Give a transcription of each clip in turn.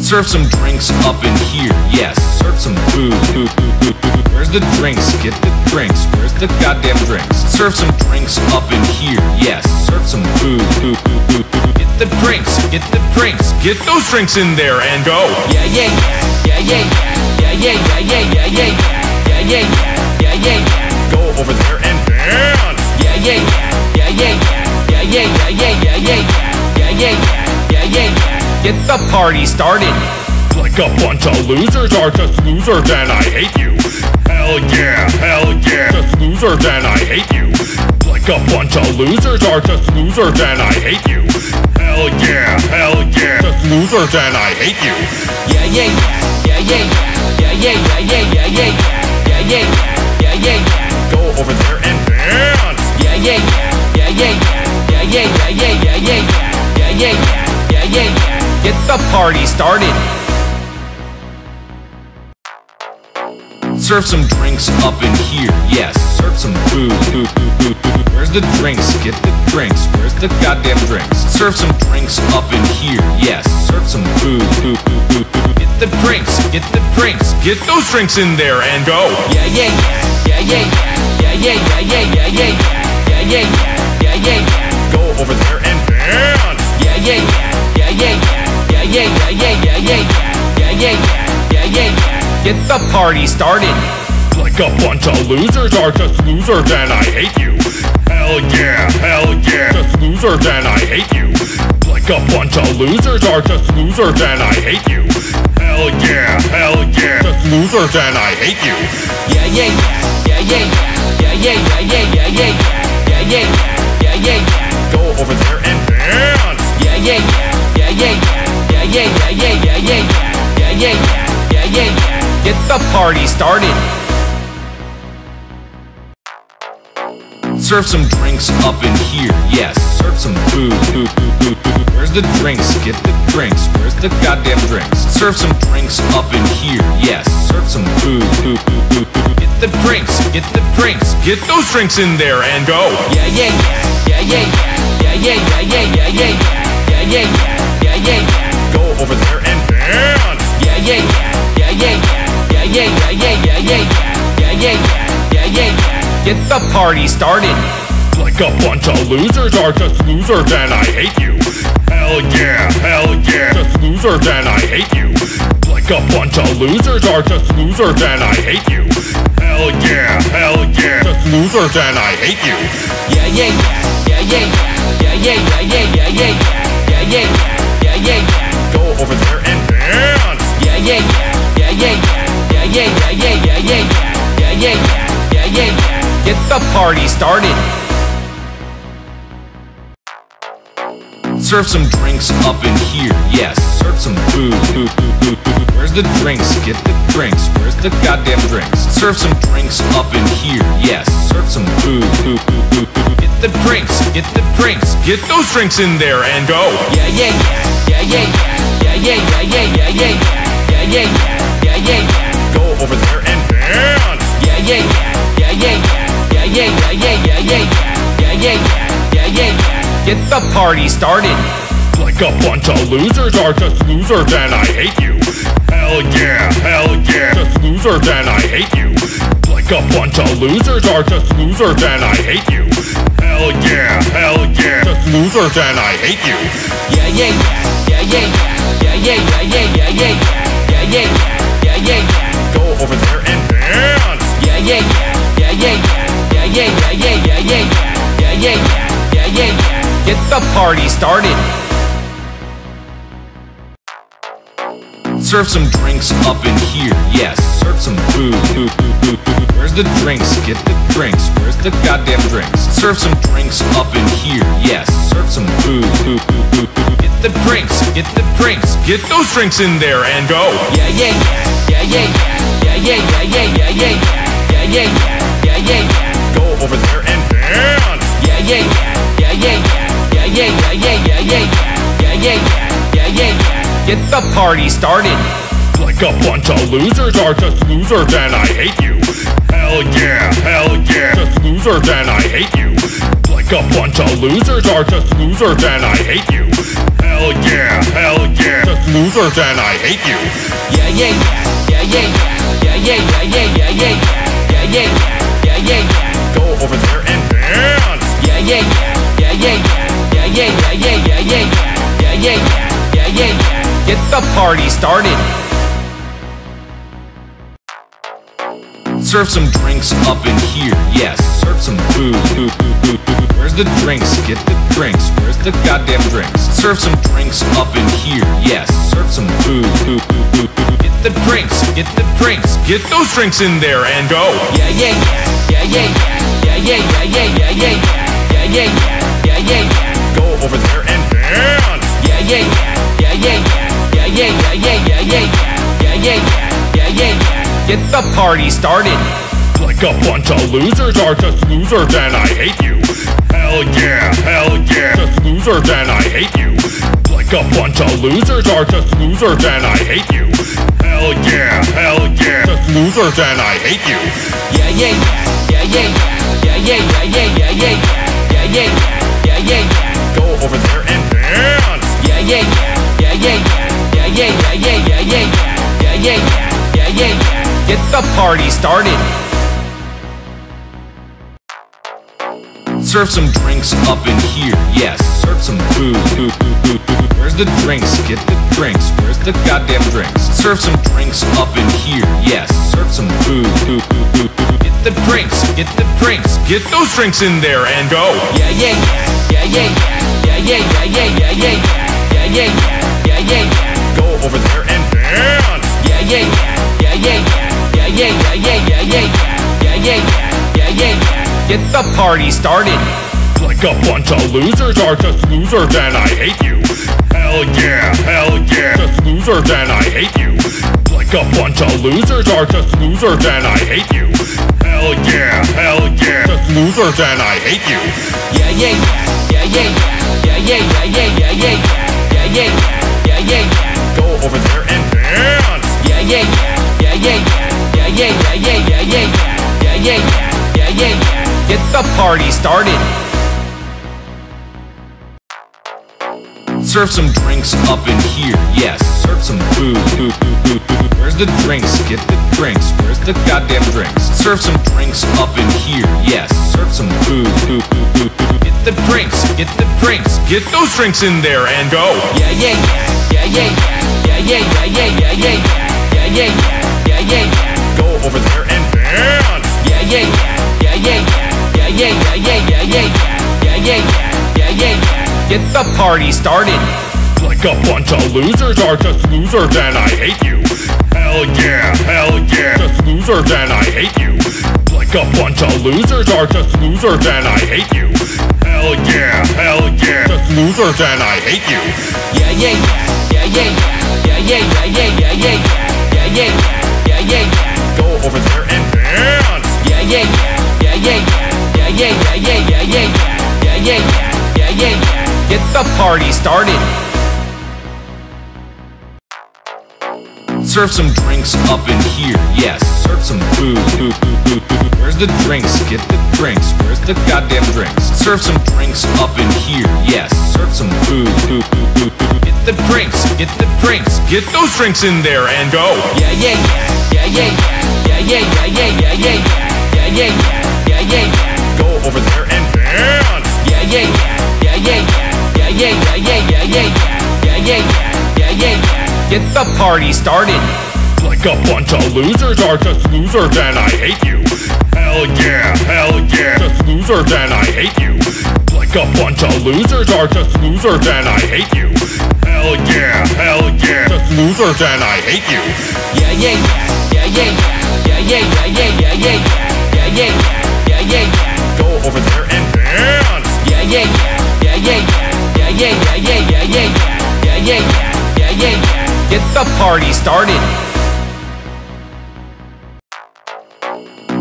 Serve some drinks up in here, yes. Serve some food. Where's the drinks? Get the drinks. Where's the goddamn drinks? Serve some drinks up in here, yes. Serve some food. Get the drinks, get the drinks. Get those drinks in there and go. Yeah, yeah, yeah, yeah, yeah, yeah, yeah, yeah, yeah, yeah, yeah, yeah, yeah, yeah, yeah, yeah. Yeah. Go over there and dance. Yeah, yeah, yeah, yeah, yeah, yeah, yeah, yeah, yeah, yeah, yeah, yeah, yeah, yeah, yeah, yeah, yeah. Get the party started. Like a bunch of losers are just losers and I hate you. Hell yeah, hell yeah, just losers and I hate you. Like a bunch of losers are just losers and I hate you. Hell yeah, hell yeah, just losers and I hate you. Yeah, yeah, yeah, yeah, yeah, yeah, yeah, yeah, yeah, yeah, yeah, yeah, yeah, yeah, yeah. yeah. Go over there and dance. Yeah, yeah, yeah, yeah, yeah, yeah, yeah, yeah, yeah, yeah, yeah, yeah, yeah, yeah, yeah. Get the party started. Serve some drinks up in here, yes. Serve some food. Where's the drinks? Get the drinks. Where's the goddamn drinks? Serve some drinks up in here, yes. Serve some food. Get the drinks, get the drinks. Get those drinks in there and go. Yeah, yeah, yeah, yeah, yeah, yeah, yeah, yeah, yeah, yeah, yeah, yeah, yeah, yeah, yeah. Go over there and dance. Yeah, yeah, yeah, yeah, yeah, yeah, yeah, yeah, yeah, yeah, yeah, yeah, yeah, yeah, yeah. Yeah Get the party started. Like a bunch of losers are just losers and I hate you. Hell yeah, hell yeah, just losers and I hate you. Like a bunch of losers are just losers and I hate you. Hell yeah, hell yeah, just losers and I hate you. Yeah, yeah, yeah, yeah, yeah, yeah, yeah, yeah, yeah, yeah, yeah, yeah, yeah, yeah, yeah. Go over there and dance. Yeah, yeah, yeah, yeah, yeah, yeah, yeah, yeah, yeah, yeah, yeah, yeah, yeah, yeah, yeah. yeah, yeah. Get the party started. Serve some drinks up in here, yes. Serve some food. Where's the drinks? Get the drinks. Where's the goddamn drinks? Serve some drinks up in here, yes. Serve some food. Get the drinks, get the drinks. Get those drinks in there and go. Yeah, yeah, yeah, yeah, yeah, yeah, yeah, yeah, yeah, yeah, yeah, yeah, yeah, yeah, yeah. Go over there and dance. Yeah, yeah, yeah, yeah, yeah, yeah, yeah, yeah, yeah, yeah, yeah, yeah, yeah, yeah, yeah. Get the party started. Like a bunch of losers are just losers and I hate you. Hell yeah, hell yeah, just losers and I hate you. Like a bunch of losers are just losers and I hate you. Hell yeah, hell yeah, just losers and I hate you. Yeah, yeah, yeah, yeah, yeah, yeah, yeah, yeah, yeah, yeah, yeah, yeah, yeah, yeah, yeah. Go over there and dance. Yeah, yeah, yeah, yeah, yeah, yeah, yeah, yeah, yeah, yeah, yeah, yeah, yeah, yeah, yeah. Yeah, yeah. Get the party started. Serve some drinks up in here, yes. Serve some food. Where's the drinks? Get the drinks. Where's the goddamn drinks? Serve some drinks up in here, yes. Serve some food. Get the drinks, get the drinks. Get those drinks in there and go. Yeah, yeah, yeah, yeah, yeah, yeah, yeah, yeah, yeah, yeah, yeah, yeah, yeah, yeah, yeah. Go over there and dance. Yeah, yeah, yeah, yeah, yeah, yeah, yeah, yeah, yeah, yeah, yeah, yeah, yeah, yeah, yeah. Get the party started. Like a bunch of losers are just losers and I hate you. Hell yeah, hell yeah, just losers and I hate you. A bunch of losers are just losers and I hate you. Hell yeah, hell yeah, just losers and I hate you. Yeah, yeah, yeah, yeah, yeah, yeah, yeah, yeah, yeah, yeah, yeah, yeah, yeah, yeah, yeah. Go over there and dance. Yeah, yeah, yeah, yeah, yeah, yeah, yeah, yeah, yeah, yeah, yeah, yeah, yeah, yeah, yeah, yeah. Get the party started. Serve some drinks up in here, yes. Serve some food. Where's the drinks? Get the drinks. Where's the goddamn drinks? Serve some drinks up in here, yes. Serve some food. Get the drinks, get the drinks. Get those drinks in there and go. Yeah, yeah, yeah, yeah, yeah, yeah, yeah, yeah, yeah, yeah, yeah, yeah, yeah, yeah, yeah, yeah. Yeah. Go over there and dance. Yeah, yeah, yeah, yeah, yeah, yeah, yeah, yeah, yeah, yeah, yeah, yeah, yeah, yeah, yeah, yeah, yeah. Get the party started. Like a bunch of losers are just losers and I hate you. Hell yeah, hell yeah, just losers and I hate you. Like a bunch of losers are just losers and I hate you. Hell yeah, hell yeah, just losers and I hate you. Yeah, yeah, yeah, yeah, yeah, yeah, yeah, yeah, yeah, yeah, yeah, yeah, yeah, yeah, yeah. yeah. Go over there and dance. Yeah, yeah, yeah, yeah, yeah, yeah, yeah, yeah, yeah, yeah, yeah, yeah, yeah, yeah, yeah. Get the party started. Serve some drinks up in here. Yes, serve some food. Where's the drinks? Get the drinks. Where's the goddamn drinks? Serve some drinks up in here. Yes, serve some food. Get the drinks. Get the drinks. Get those drinks in there and go. Yeah, yeah, yeah. Yeah, yeah, yeah. Yeah, yeah, yeah, yeah, yeah, yeah. Yeah, yeah, yeah. Yeah, yeah, yeah. Go over there and dance. Yeah, yeah, yeah. Get the party started. Like a bunch of losers are just losers and I hate you. Hell yeah, hell yeah, just losers and I hate you. Like a bunch of losers are just losers and I hate you. Hell yeah, hell yeah, just losers and I hate you. Yeah, yeah, yeah, yeah, yeah, yeah, yeah, yeah, yeah, yeah, yeah, yeah, yeah, yeah, yeah. Yeah. Go over there and dance. Yeah, yeah, yeah, yeah, yeah, yeah, yeah, yeah, yeah, yeah, yeah, yeah, yeah, yeah, yeah, yeah. Get the party started. Serve some drinks up in here. Yes, serve some food. Where's the drinks? Get the drinks. Where's the goddamn drinks? Serve some drinks up in here. Yes, serve some food. Get the drinks. Get the drinks. Get those drinks in there and go. Yeah, yeah, yeah. Yeah, yeah, yeah. Yeah, yeah, yeah, yeah, yeah, yeah. Yeah, yeah, yeah. Yeah, yeah, yeah. Go over there and dance. Yeah, yeah, yeah. Yeah, yeah, yeah yeah, yeah, yeah, yeah, yeah, yeah, yeah, yeah, yeah. yeah, Get the party started. Like a bunch of losers are just losers and I hate you. Hell yeah, hell yeah, just losers and I hate you. Like a bunch of losers are just losers and I hate you. Hell yeah, hell yeah, just losers and I hate you. Yeah, yeah, yeah, yeah, yeah, yeah, yeah, yeah, yeah, yeah, yeah, yeah, yeah, yeah, yeah. Go over there and dance. Yeah, yeah, yeah, yeah, yeah, yeah, yeah, yeah, yeah, yeah, yeah, yeah, yeah, yeah, yeah. yeah, yeah. Get the party started. Serve some drinks up in here, yes. Serve some food. Where's the drinks? Get the drinks. Where's the goddamn drinks? Serve some drinks up in here, yes. Serve some food. Get the drinks, get the drinks. Get those drinks in there and go. Yeah, yeah, yeah, yeah, yeah, yeah, yeah, yeah, yeah, yeah, yeah, yeah, yeah, yeah, yeah, yeah. Go over there and dance. Yeah, yeah, yeah, yeah, yeah, yeah, yeah, yeah, yeah, yeah, yeah, yeah, yeah, yeah, yeah, yeah. Get the party started. Like a bunch of losers are just losers and I hate you. Hell yeah, hell yeah, just losers and I hate you. Like a bunch of losers are just losers and I hate you. Hell yeah, hell yeah, just losers and I hate you. Yeah, yeah, yeah, yeah, yeah, yeah, yeah, yeah, yeah, yeah, yeah, yeah, yeah, yeah, yeah, yeah. Go over there and dance. Yeah, yeah, yeah, yeah, yeah, yeah, yeah, yeah, yeah, yeah, yeah, yeah, yeah, yeah, yeah, yeah. Get the party started. Serve some drinks up in here, yes. Serve some food, food, food, food, food. Where's the drinks? Get the drinks. Where's the goddamn drinks? Serve some drinks up in here, yes. Serve some food, food, food, food, food. Get the drinks, get the drinks. Get those drinks in there and go. Yeah, yeah, yeah, yeah, yeah, yeah, yeah, yeah, yeah, yeah, yeah, yeah, yeah, yeah, yeah, yeah. yeah. Go over there and dance. Yeah, yeah, yeah, yeah, yeah, yeah, yeah, yeah, yeah, yeah, yeah, yeah, yeah, yeah, yeah, yeah. Get the party started. Like a bunch of losers are just losers and I hate you. Hell yeah, hell yeah, just losers and I hate you. Like a bunch of losers are just losers and I hate you. Hell yeah, hell yeah, just losers and I hate you. Yeah, yeah, yeah, yeah, yeah, yeah, yeah, yeah, yeah, yeah, yeah, yeah, yeah, yeah, yeah, yeah. Yeah, yeah. Go over there and dance. Yeah, yeah, yeah, yeah, yeah, yeah, yeah, yeah, yeah, yeah, yeah, yeah, yeah, yeah, yeah, yeah. Get the party started.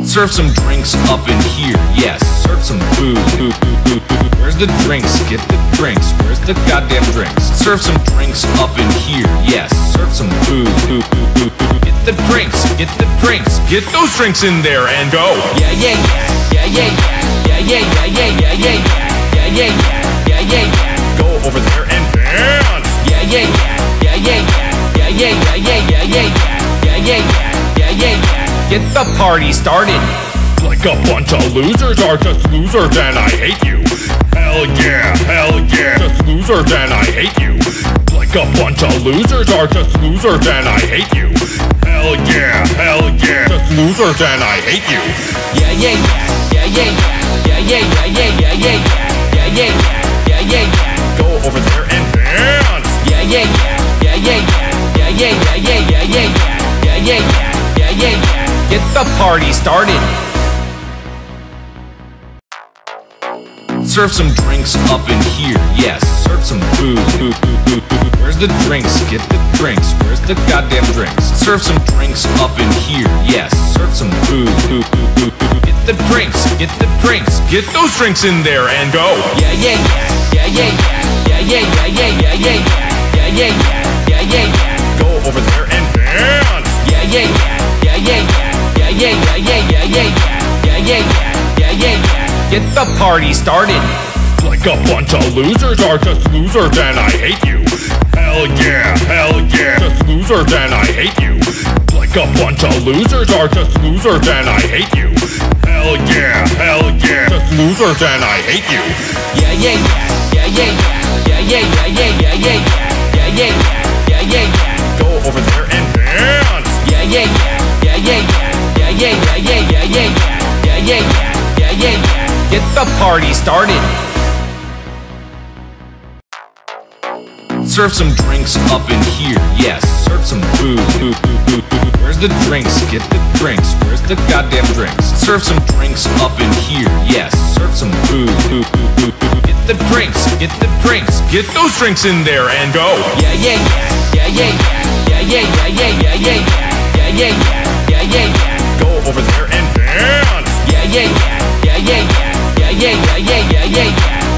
Serve some drinks up in here, yes. Serve some food. Where's the drinks? Get the drinks. Where's the goddamn drinks? Serve some drinks up in here, yes. Serve some food, the drinks, get the drinks, get those drinks in there and go. Yeah, yeah, yeah, yeah, yeah, yeah, yeah, yeah, yeah, yeah, yeah, yeah, yeah, yeah, yeah, yeah, yeah. Go over there and dance. Yeah, yeah, yeah, yeah, yeah, yeah, yeah, yeah, yeah, yeah, yeah, yeah, yeah, yeah, yeah, yeah, yeah. Get the party started. Like a bunch of losers are just losers and I hate you. Hell yeah, hell yeah, just losers and I hate you. Like a bunch of losers are just losers and I hate you. Hell yeah, hell yeah, just losers and I hate you. Yeah, yeah, yeah, yeah, yeah, yeah, yeah, yeah, yeah, yeah, yeah, yeah, yeah, yeah, yeah. Yeah, yeah. Yeah. Go over there and dance. Yeah, yeah, yeah, yeah, yeah, yeah, yeah, yeah, yeah, yeah, yeah, yeah, yeah, yeah, yeah, yeah, yeah, yeah. Get the party started. Serve some drinks up in here, yes. Serve some food. Where's the drinks? Get the drinks. Where's the goddamn drinks? Serve some drinks up in here, yes. Serve some food. Get the drinks. Get the drinks. Get those drinks in there and go. Yeah, yeah, yeah, yeah, yeah, yeah, yeah, yeah, yeah, yeah, yeah, yeah, yeah, yeah, yeah, yeah, yeah. Go over there and dance. Yeah, yeah, yeah, yeah, yeah, yeah, yeah, yeah, yeah, yeah, yeah, yeah, yeah, yeah, yeah. Get the party started. Like a bunch of losers are just losers and I hate you. Hell yeah, hell yeah, just losers and I hate you. Like a bunch of losers are just losers and I hate you. Hell yeah, hell yeah, just losers and I hate you. Yeah, yeah, yeah, yeah, yeah, yeah, yeah, yeah, yeah, yeah, yeah, yeah, yeah, yeah, yeah. Yeah, yeah. Yeah. Go over there and dance. Yeah, yeah, yeah, yeah, yeah, yeah, yeah, yeah, yeah, yeah, yeah, yeah, yeah, yeah, yeah, yeah, yeah, yeah. Get the party started. Serve some drinks up in here, yes. Serve some food. Where's the drinks? Get the drinks. Where's the goddamn drinks? Serve some drinks up in here, yes. Serve some food. Get the drinks. Get the drinks. Get those drinks in there and go. Yeah, yeah, yeah, yeah, yeah, yeah, yeah, yeah, yeah, yeah, yeah, yeah, yeah, yeah, yeah. Yeah, yeah. Go over there and dance. Yeah, yeah, yeah, yeah, yeah, yeah, yeah, yeah, yeah, yeah, yeah,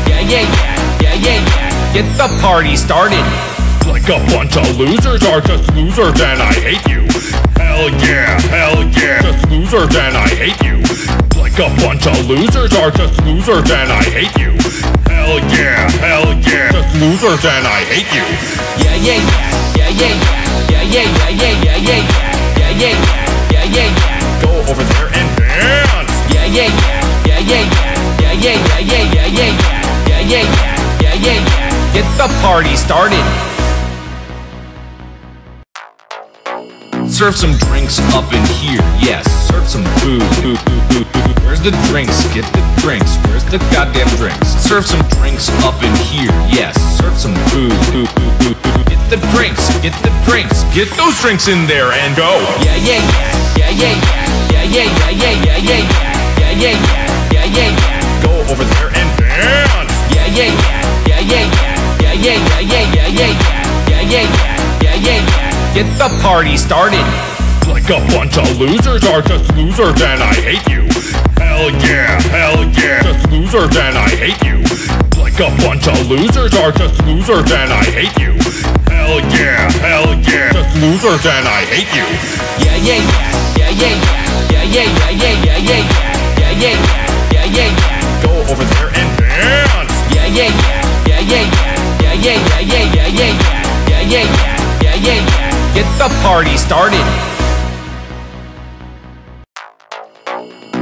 yeah, yeah, yeah, yeah, yeah, yeah. Get the party started. Like a bunch of losers are just losers and I hate you. Hell yeah, hell yeah, just losers and I hate you. Like a bunch of losers are just losers and I hate you. Hell yeah, hell yeah, just losers and I hate you. Yeah, yeah, yeah, yeah, yeah, yeah, yeah, yeah, yeah, yeah, yeah, yeah, yeah, yeah, yeah. Go over there and dance. Yeah, yeah, yeah, yeah, yeah, yeah, yeah, yeah, yeah, yeah, yeah, yeah, yeah, yeah, yeah, yeah. yeah. Get the party started. Serve some drinks up in here, yes. Serve some food. Where's the drinks? Get the drinks. Where's the goddamn drinks? Serve some drinks up in here, yes. Serve some food. Get the drinks. Get the drinks. Get those drinks in there and go. Yeah Yeah, yeah, yeah, yeah, yeah, yeah, yeah, yeah, yeah, yeah, yeah, yeah, yeah, yeah, yeah. Go over there and dance. Yeah, yeah, yeah, yeah, yeah, yeah, yeah, yeah, yeah, yeah, yeah, yeah, yeah, yeah, yeah. yeah, yeah, yeah. Get the party started. Like a bunch of losers are just losers and I hate you. Hell yeah, hell yeah, just losers and I hate you. Like a bunch of losers are just losers and I hate you. Hell yeah, hell yeah, just losers and I hate you. Yeah, yeah, yeah, yeah, yeah, yeah, yeah, yeah, yeah, yeah, yeah, yeah, yeah, yeah, yeah. Go over there and dance. Yeah, yeah, yeah, yeah, yeah, yeah, yeah, yeah, yeah, yeah, yeah, yeah, yeah, yeah, yeah, yeah. yeah. Get the party started.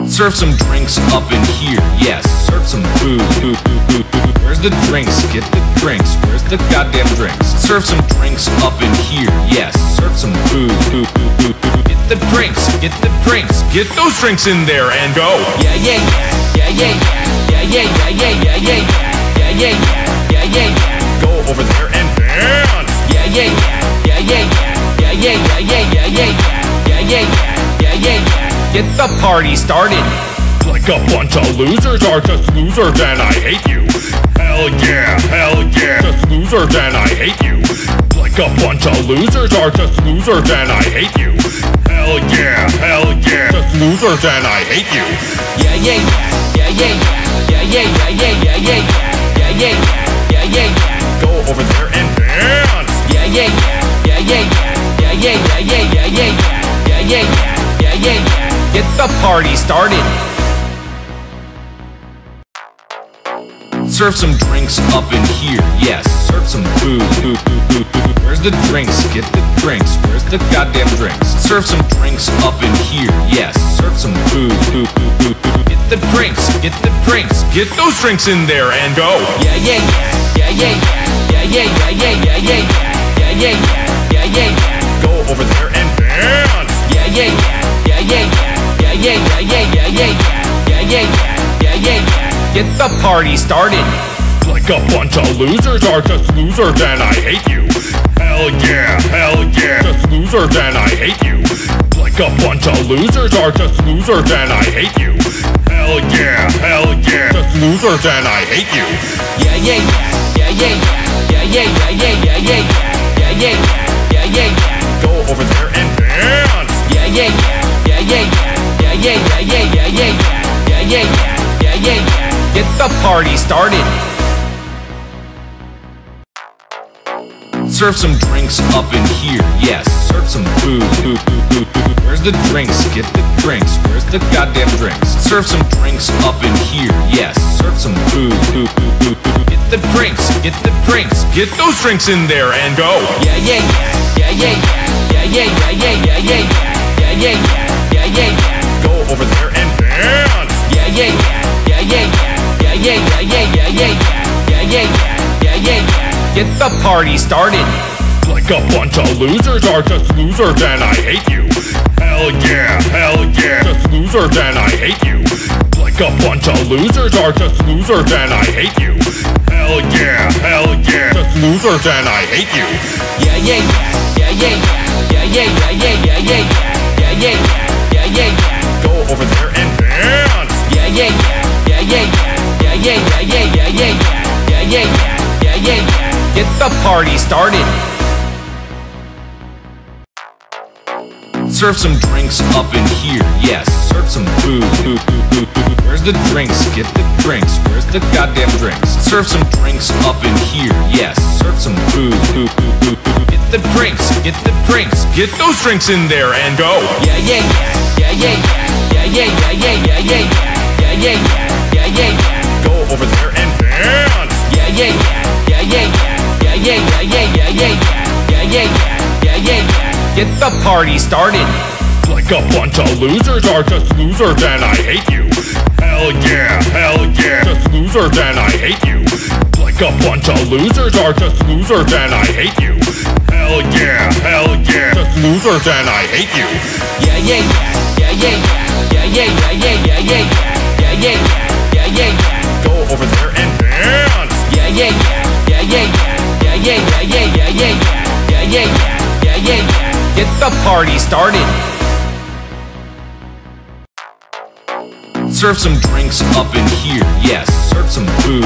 Serve some drinks up in here, yes. Serve some food. Where's the drinks? Get the drinks. Where's the goddamn drinks? Serve some drinks up in here, yes. Serve some food. Get the drinks. Get the drinks. Get those drinks in there and go. Yeah, yeah, yeah, yeah, yeah, yeah, yeah, yeah, yeah, yeah, yeah, yeah, yeah, yeah, yeah. yeah, yeah. Go over there and dance. Yeah, Yeah, yeah, yeah, yeah, yeah, yeah, yeah, yeah, yeah, yeah, yeah, yeah, yeah, yeah, yeah, yeah. Get the party started. Like a bunch of losers are just losers and I hate you. Hell yeah, hell yeah, just losers and I hate you. Like a bunch of losers are just losers and I hate you. Hell yeah, hell yeah, just losers and I hate you. Yeah, yeah, yeah, yeah, yeah, yeah, yeah, yeah, yeah, yeah, yeah, yeah, yeah, yeah, yeah. Go over there and dance. Yeah, yeah, yeah, yeah, yeah, yeah, yeah, yeah, yeah, yeah, yeah, yeah, yeah, yeah, yeah. Get the party started. Serve some drinks up in here, yes. Serve some food. Where's the drinks? Get the drinks. Where's the goddamn drinks? Serve some drinks up in here, yes. Serve some food, the drinks, get the drinks, get those drinks in there and go. Yeah, yeah, yeah, yeah, yeah, yeah, yeah, yeah, yeah, yeah, yeah, yeah, yeah, yeah, yeah, yeah. Go over there and dance. Yeah, yeah, yeah, yeah, yeah, yeah, yeah, yeah, yeah, yeah, yeah, yeah, yeah, yeah, yeah, yeah, yeah. Get the party started. Like a bunch of losers are just losers and I hate you. Hell yeah, hell yeah, just losers and I hate you. Like a bunch of losers are just losers and I hate you. Hell yeah, hell yeah, just losers and I hate you. Yeah yeah, yeah, yeah, yeah, yeah, yeah, yeah, yeah, yeah, yeah, yeah, yeah, yeah, yeah, yeah. Go over there and dance. Yeah, yeah, yeah, yeah, yeah, yeah, yeah, yeah, yeah, yeah, yeah, yeah, yeah, yeah, yeah. Get the party started. Serve some drinks up in here, yes. Serve some food, food, food, food. Where's the drinks? Get the drinks. Where's the goddamn drinks? Serve some drinks up in here, yes. Serve some food. Get the drinks, get the drinks, get those drinks in there and go. Yeah, yeah, yeah, yeah, yeah, yeah, yeah, yeah, yeah, yeah, yeah, yeah, yeah, yeah, yeah, yeah. Yeah. Go over there and dance. Yeah, yeah, yeah, yeah, yeah, yeah, yeah, yeah, yeah, yeah, yeah, yeah, yeah, yeah, yeah, yeah, yeah. Get the party started. Like a bunch of losers are just losers and I hate you. Hell yeah, hell yeah, just losers and I hate you. Like a bunch of losers are just losers and I hate you. Hell yeah, hell yeah, just losers and I hate you. Yeah, yeah, yeah, yeah, yeah, yeah, yeah, yeah, yeah, yeah, yeah, yeah, yeah, yeah, yeah. yeah. Go over there and dance. Yeah, yeah, yeah, yeah, yeah, yeah, yeah, yeah, yeah, yeah, yeah, yeah, yeah, yeah, yeah. Get the party started. Serve some drinks up in here, yes. Serve some food. Where's the drinks? Get the drinks. Where's the goddamn drinks? Serve some drinks up in here, yes. Serve some food. Get the drinks, get the drinks, get those drinks in there and go. Yeah, yeah, yeah, yeah, yeah, yeah, yeah, yeah, yeah, yeah, yeah, yeah, yeah, yeah, yeah, yeah, yeah, yeah, yeah. Go over there and dance. Yeah, yeah, yeah, yeah, yeah, yeah, yeah, yeah, yeah, yeah, yeah, yeah, yeah, yeah, yeah. yeah. Get the party started. Like a bunch of losers are just losers and I hate you. Hell yeah, hell yeah, just losers and I hate you. Like a bunch of losers are just losers and I hate you. Hell yeah, hell yeah, just losers and I hate you. Yeah, yeah, yeah, yeah, yeah, yeah, yeah, yeah, yeah, yeah, yeah, yeah, yeah, yeah, yeah. Go over there and dance. Yeah, yeah, yeah, yeah, yeah, yeah, yeah, yeah, yeah, yeah, yeah, yeah, yeah, yeah, yeah. yeah, yeah. Get the party started. Serve some drinks up in here, yes. Serve some food.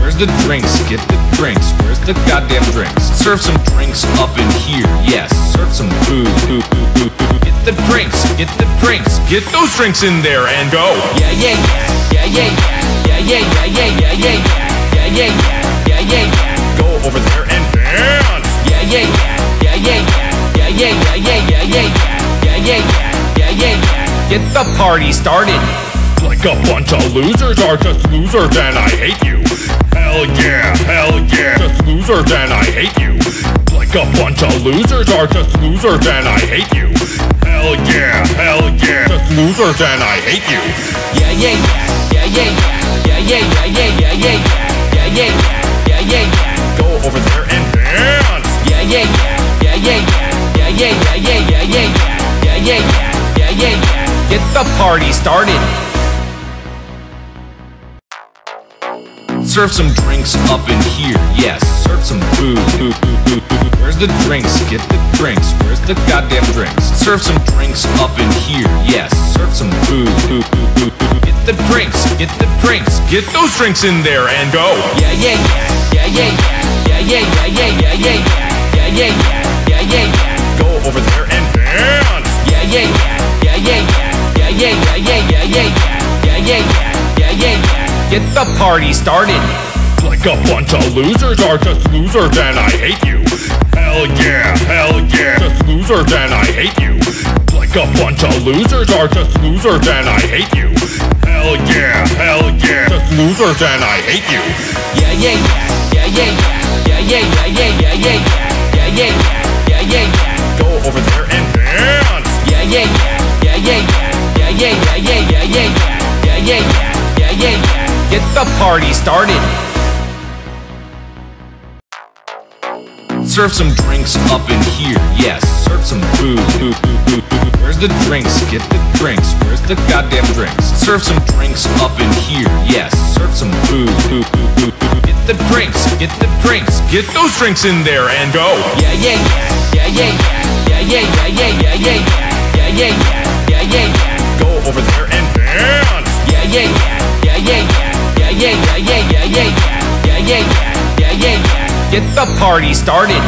Where's the drinks? Get the drinks. Where's the goddamn drinks? Serve some drinks up in here, yes. Serve some food. Get the drinks, get the drinks, get those drinks in there and go. Yeah, yeah, yeah, yeah, yeah, yeah, yeah, yeah, yeah, yeah, yeah, yeah, yeah, yeah, yeah. Go over there and dance. Yeah, yeah, yeah, yeah, yeah, yeah, yeah, yeah, yeah, yeah, yeah, yeah, yeah, yeah, yeah. Get the party started. Like a bunch of losers are just losers and I hate you. Hell yeah, hell yeah, just losers and I hate you. Like a bunch of losers are just losers and I hate you. Hell yeah, hell yeah, just losers and I hate you. Yeah, yeah, yeah, yeah, yeah, yeah, yeah, yeah, yeah, yeah, yeah, yeah, yeah, yeah, yeah. Over there and dance. Yeah, yeah, yeah, yeah, yeah, yeah, yeah, yeah, yeah, yeah, yeah, yeah, yeah, yeah, yeah. Get the party started. Serve some drinks up in here, yes. Serve some food. Where's the drinks? Get the drinks. Where's the goddamn drinks? Serve some drinks up in here, yes. Serve some food. Get the drinks, get the drinks, get those drinks in there and go. Yeah, yeah, yeah, yeah, yeah, yeah, yeah, yeah, yeah, yeah, yeah, yeah, yeah, yeah, yeah. Go over there and dance. Yeah, yeah, yeah, yeah, yeah, yeah, yeah, yeah, yeah, yeah, yeah, yeah, yeah, yeah, yeah. Get the party started. Like a bunch of losers are just losers and I hate you. Hell yeah, hell yeah, just losers and I hate you. Like a bunch of losers are just losers and I hate you. Hell yeah, hell yeah, just losers and I hate you. Yeah, yeah, yeah, yeah, yeah, yeah, yeah, yeah, yeah, yeah, yeah, yeah, yeah, yeah, yeah. Go over there and dance. Yeah, yeah, yeah, yeah, yeah, yeah, yeah, yeah, yeah, yeah, yeah, yeah, yeah, yeah, yeah, yeah, yeah. Get the party started. Serve some drinks up in here, yes. Serve some food. Where's the drinks? Get the drinks. Where's the goddamn drinks? Serve some drinks up in here, yes. Serve some food. Get the drinks. Get the drinks. Get those drinks in there and go. Yeah, yeah, yeah, yeah, yeah, yeah, yeah, yeah, yeah, yeah, yeah, yeah, yeah, yeah, yeah, yeah. Yeah. Yeah, yeah. Go over there and dance. Yeah, yeah, yeah, yeah, yeah, yeah, yeah, yeah, yeah, yeah, yeah, yeah, yeah, yeah, yeah, yeah, yeah, yeah. Get the party started.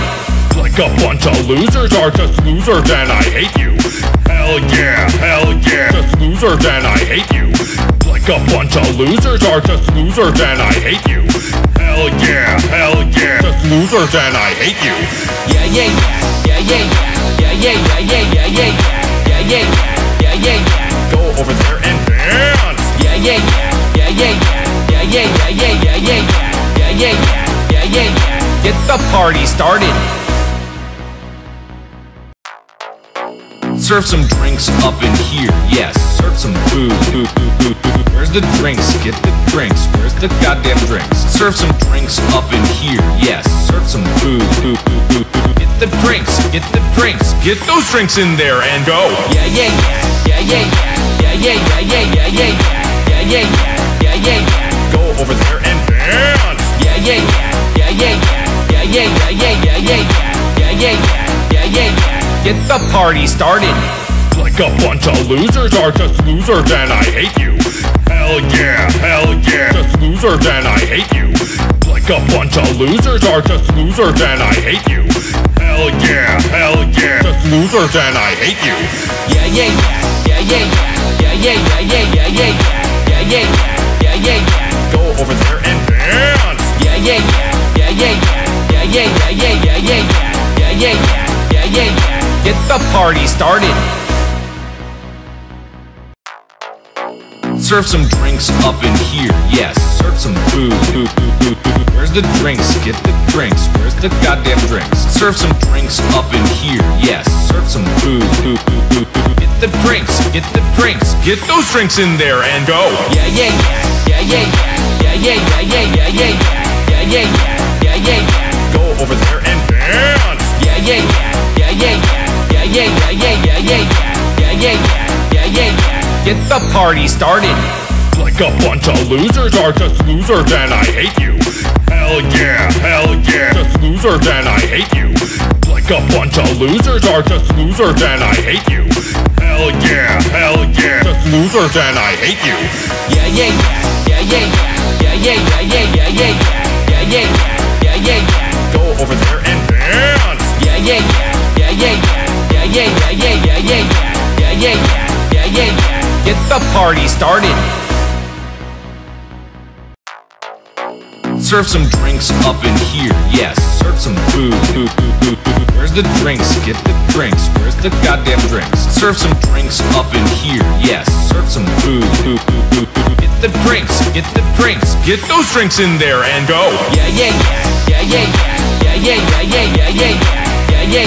Like a bunch of losers are just losers and I hate you. Hell yeah, hell yeah, just losers and I hate you. Like a bunch of losers are just losers and I hate you. Hell yeah, hell yeah, just losers and I hate you. Yeah, yeah, yeah, yeah, yeah, yeah, yeah, yeah, yeah, yeah, yeah, yeah, yeah, yeah, yeah, yeah. Go over there and dance. Yeah, yeah, yeah, yeah, yeah, yeah, yeah, yeah, yeah, yeah, yeah, yeah, yeah, yeah, yeah, yeah, yeah, yeah. Get the party started. Serve some drinks up in here, yes. Serve some food. Where's the drinks? Get the drinks. Where's the goddamn drinks? Serve some drinks up in here, yes. Serve some food. Get the drinks. Get the drinks. Get those drinks in there and go. Yeah, yeah, yeah, yeah, yeah, yeah, yeah, yeah, yeah, yeah, yeah, yeah, yeah, yeah, yeah, yeah, yeah. Go over there and dance. Yeah, yeah, yeah, yeah, yeah, yeah, yeah, yeah, yeah, yeah, yeah, yeah, yeah, yeah, yeah, yeah. Get the party started. Like a bunch of losers are just losers and I hate you. Hell yeah, hell yeah, just losers and I hate you. Like a bunch of losers are just losers and I hate you. Hell yeah, hell yeah, just losers and I hate you. Yeah, yeah, yeah, yeah, yeah, yeah, yeah, yeah, yeah, yeah, yeah, yeah, yeah, yeah, yeah, yeah. Go over there and dance. Yeah, yeah, yeah, yeah, yeah, yeah, yeah, yeah, yeah, yeah, yeah, yeah, yeah, yeah, yeah, yeah. yeah. Get the party started. Serve some drinks up in here, yes. Serve some food. Where's the drinks? Get the drinks. Where's the goddamn drinks? Serve some drinks up in here, yes. Serve some food. Get the drinks. Get the drinks. Get those drinks in there and go. Yeah, yeah, yeah, yeah, yeah, yeah, yeah, yeah, yeah, yeah, yeah, yeah, yeah, yeah, yeah, yeah. Go over there and dance. Yeah, yeah, yeah, yeah, yeah, yeah, yeah, yeah, yeah, yeah, yeah, yeah, yeah, yeah, yeah, yeah. Get the party started. Like a bunch of losers are just losers and I hate you. Hell yeah, hell yeah, just losers and I hate you. Like a bunch of losers are just losers and I hate you. Hell yeah, hell yeah, just losers and I hate you. Yeah, yeah, yeah, yeah, yeah, yeah, yeah, yeah, yeah, yeah, yeah, yeah, yeah, yeah, yeah. Go over there and dance. Yeah, yeah, yeah, yeah, yeah, yeah, yeah, yeah, yeah, yeah, yeah, yeah, yeah, yeah, yeah, yeah. Get the party started. Serve some drinks up in here, yes. Serve some food. Where's the drinks? Get the drinks. Where's the goddamn drinks? Serve some drinks up in here, yes. Serve some food. Get the drinks. Get the drinks. Get those drinks in there and go. Yeah, yeah, yeah, yeah, yeah, yeah, yeah, yeah, yeah, yeah, yeah, yeah, yeah, yeah,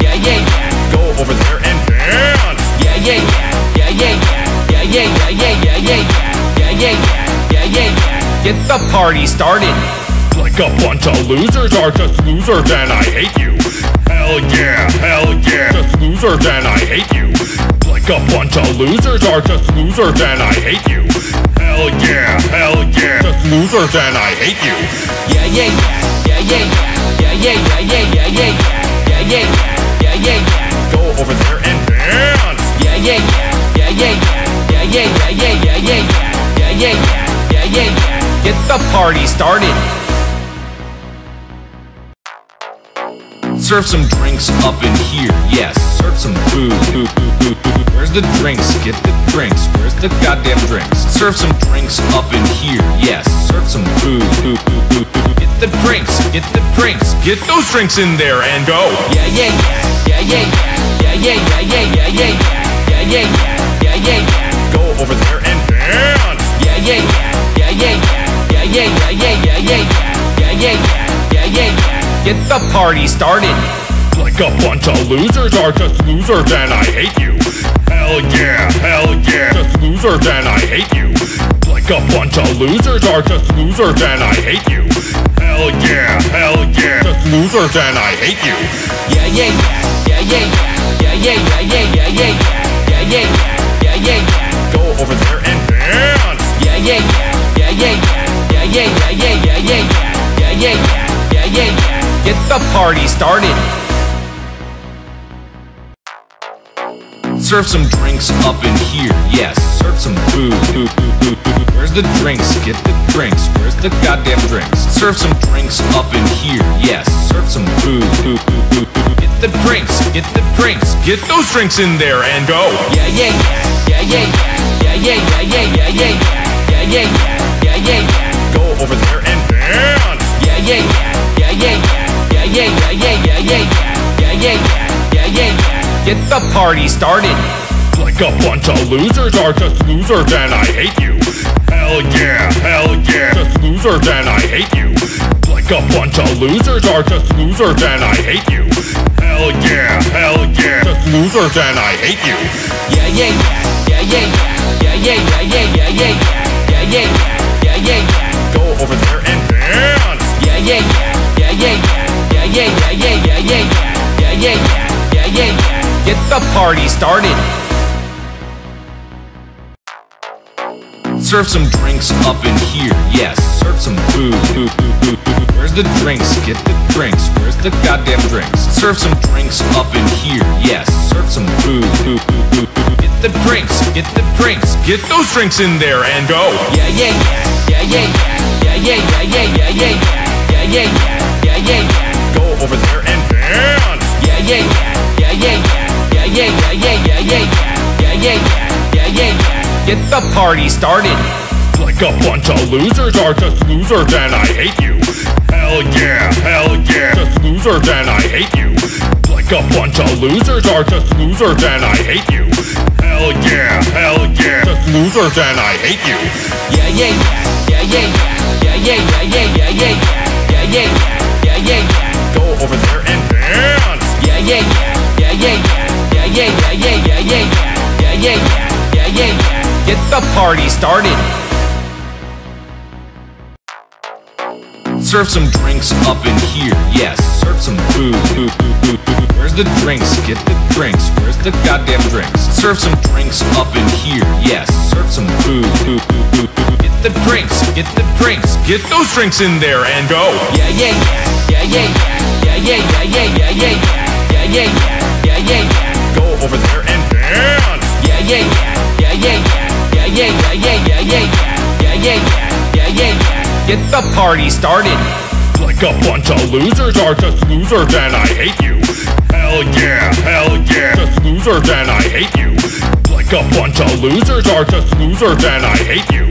yeah, yeah. Go over there and dance. Yeah, yeah, yeah, yeah, yeah, yeah, yeah, yeah, yeah, yeah, yeah, yeah, yeah, yeah, yeah, yeah. Get the party started. Like a bunch of losers are just losers and I hate you. Hell yeah, hell yeah, just losers and I hate you. Like a bunch of losers are just losers and I hate you. Hell yeah, hell yeah, just losers and I hate you. Yeah, yeah, yeah, yeah, yeah, yeah, yeah, yeah, yeah, yeah, yeah, yeah, yeah, yeah, yeah, yeah. Yeah. Yeah. Go over there and dance. Yeah, yeah, yeah, yeah, yeah, yeah, yeah, yeah, yeah, yeah, yeah, yeah, yeah, yeah, yeah, yeah. yeah. Get the party started. Serve some drinks up in here, yes. Serve some food. Where's the drinks? Get the drinks. Where's the goddamn drinks? Serve some drinks up in here, yes. Serve some food, the drinks. Get the drinks. Get those drinks in there and go. Yeah, yeah, yeah, yeah, yeah, yeah, yeah, yeah, yeah, yeah, yeah, yeah, yeah, yeah, yeah, yeah. Go over there and dance. Yeah, yeah, yeah, yeah, yeah, yeah, yeah, yeah, yeah, yeah, yeah, yeah, yeah, yeah, yeah, yeah. Get the party started. Like a bunch of losers are just losers and I hate you. Hell yeah, hell yeah, just losers and I hate you. Like a bunch of losers are just losers and I hate you. Hell yeah, hell yeah, just losers and I hate you. Yeah, yeah, yeah, yeah, yeah, yeah, yeah, yeah, yeah, yeah, yeah, yeah, yeah, yeah, yeah. yeah. Go over there and dance. Yeah Yeah, yeah, yeah, yeah, yeah, yeah, yeah, yeah, yeah, yeah, yeah, yeah, yeah, yeah, yeah. Get the party started. Serve some drinks up in here, yes. Serve some food. Where's the drinks? Get the drinks. Where's the goddamn drinks? Serve some drinks up in here, yes. Serve some food. Get the drinks. Get the drinks. Get those drinks in there and go. Yeah, yeah, yeah, yeah, yeah, yeah, yeah, yeah, yeah, yeah, yeah, yeah, yeah, yeah, yeah. Yeah. Yeah, yeah, yeah. Go over there and dance. Yeah, yeah, yeah, yeah, yeah, yeah, yeah, yeah, yeah, yeah, yeah, yeah, yeah, yeah, yeah, yeah, yeah, yeah. Get the party started. Like a bunch of losers are just losers and I hate you. Hell yeah, hell yeah, just losers and I hate you. Like a bunch of losers are just losers and I hate you. Hell yeah, hell yeah, just losers and I hate you. Yeah, yeah, yeah, yeah, yeah, yeah, yeah, yeah, yeah, yeah, yeah, yeah, yeah, yeah, yeah. Yeah, yeah. Go over there and dance. Yeah, yeah, yeah, yeah, yeah, yeah, yeah, yeah, yeah, yeah, yeah, yeah, yeah, yeah, yeah, yeah, yeah, yeah. Get the party started. Serve some drinks up in here, yes. Serve some food. Where's the drinks? Get the drinks. Where's the goddamn drinks? Serve some drinks up in here, yes. Serve some food. Get the drinks. Get the drinks. Get those drinks in there and go. Yeah, yeah, yeah, yeah, yeah, yeah, yeah, yeah, yeah, yeah, yeah, yeah, yeah, yeah, yeah, yeah, yeah. Yeah. Go over there and dance. Yeah, yeah, yeah, yeah, yeah, yeah, yeah, yeah, yeah, yeah, yeah, yeah, yeah, yeah, yeah. yeah. Get the party started. Like a bunch of losers are just losers and I hate you. Hell yeah, hell yeah, just losers and I hate you. Like a bunch of losers are just losers and I hate you. Hell yeah, hell yeah, just losers and I hate you. Yeah, yeah, yeah, yeah, yeah, yeah, yeah, yeah, yeah, yeah, yeah, yeah, yeah, yeah, yeah. Go over there and dance. Yeah, yeah, yeah, yeah, yeah, yeah, yeah, yeah, yeah, yeah, yeah, yeah, yeah, yeah, yeah. yeah yeah. Get the party started. Serve some drinks up in here, yes. Serve some food. Where's the drinks? Get the drinks. Where's the goddamn drinks? Serve some drinks up in here, yes. Serve some food. Get the drinks. Get the drinks. Get those drinks in there and go. Yeah, yeah, yeah, yeah, yeah, yeah, yeah, yeah, yeah, yeah, yeah, yeah, yeah, yeah, yeah. Go over there and dance. Yeah, yeah, yeah, yeah, yeah, yeah, yeah, yeah, yeah, yeah, yeah, yeah, yeah, yeah, yeah. Yeah, yeah, yeah. Yeah. Get the party started. Like a bunch of losers are just losers and I hate you. Hell yeah, hell yeah, just losers and I hate you. Like a bunch of losers are just losers and I hate you.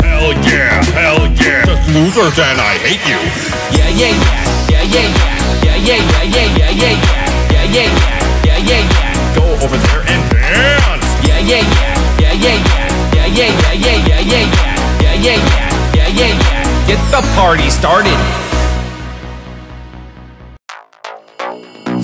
Hell yeah, hell yeah, just losers and I hate you. Yeah, yeah, yeah, yeah, yeah, yeah, yeah, yeah, yeah, yeah, yeah, yeah, yeah, yeah, yeah, yeah, yeah, yeah, yeah. Go over there and dance. Yeah, yeah, yeah, yeah, yeah, yeah, yeah, yeah, yeah, yeah, yeah, yeah, yeah, yeah, yeah. Get the party started.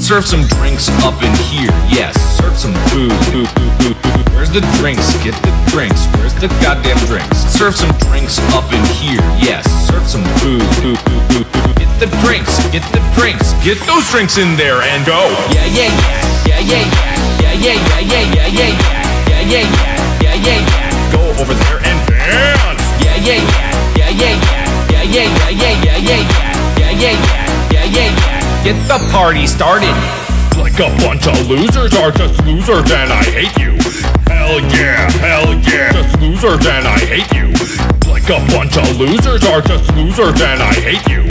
Serve some drinks up in here, yes. Serve some food, food, food, food, food. Where's the drinks? Get the drinks. Where's the goddamn drinks? Serve some drinks up in here, yes. Serve some food, food, food, food, food. Get the drinks. Get the drinks. Get those drinks in there and go. Yeah, yeah, yeah, yeah, yeah, yeah, yeah, yeah, yeah, yeah, yeah, yeah, yeah, yeah, yeah. yeah yeah. Go over there and dance. Yeah, yeah, yeah, yeah, yeah, yeah, yeah, yeah, yeah, yeah, yeah, yeah, yeah, yeah, yeah. Get the party started. Like a bunch of losers are just losers and I hate you. Hell yeah, hell yeah, just losers and I hate you. Like a bunch of losers are just losers and I hate you.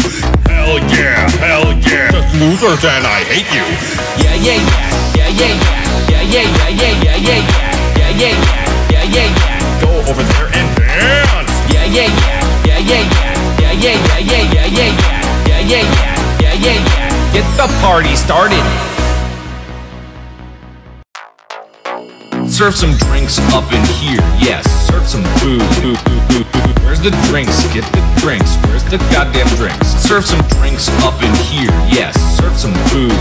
Hell yeah, hell yeah, just losers and I hate you. Yeah, yeah, yeah, yeah, yeah, yeah, yeah, yeah, yeah, yeah, yeah, yeah, yeah, yeah, yeah. Go over there and dance. Yeah, yeah, yeah, yeah, yeah, yeah, yeah, yeah, yeah, yeah, yeah, yeah, yeah, yeah, yeah. Get the party started. Serve some drinks up in here, yes. Serve some food. Where's the drinks? Get the drinks. Where's the goddamn drinks? Serve some drinks up in here, yes. Serve some food.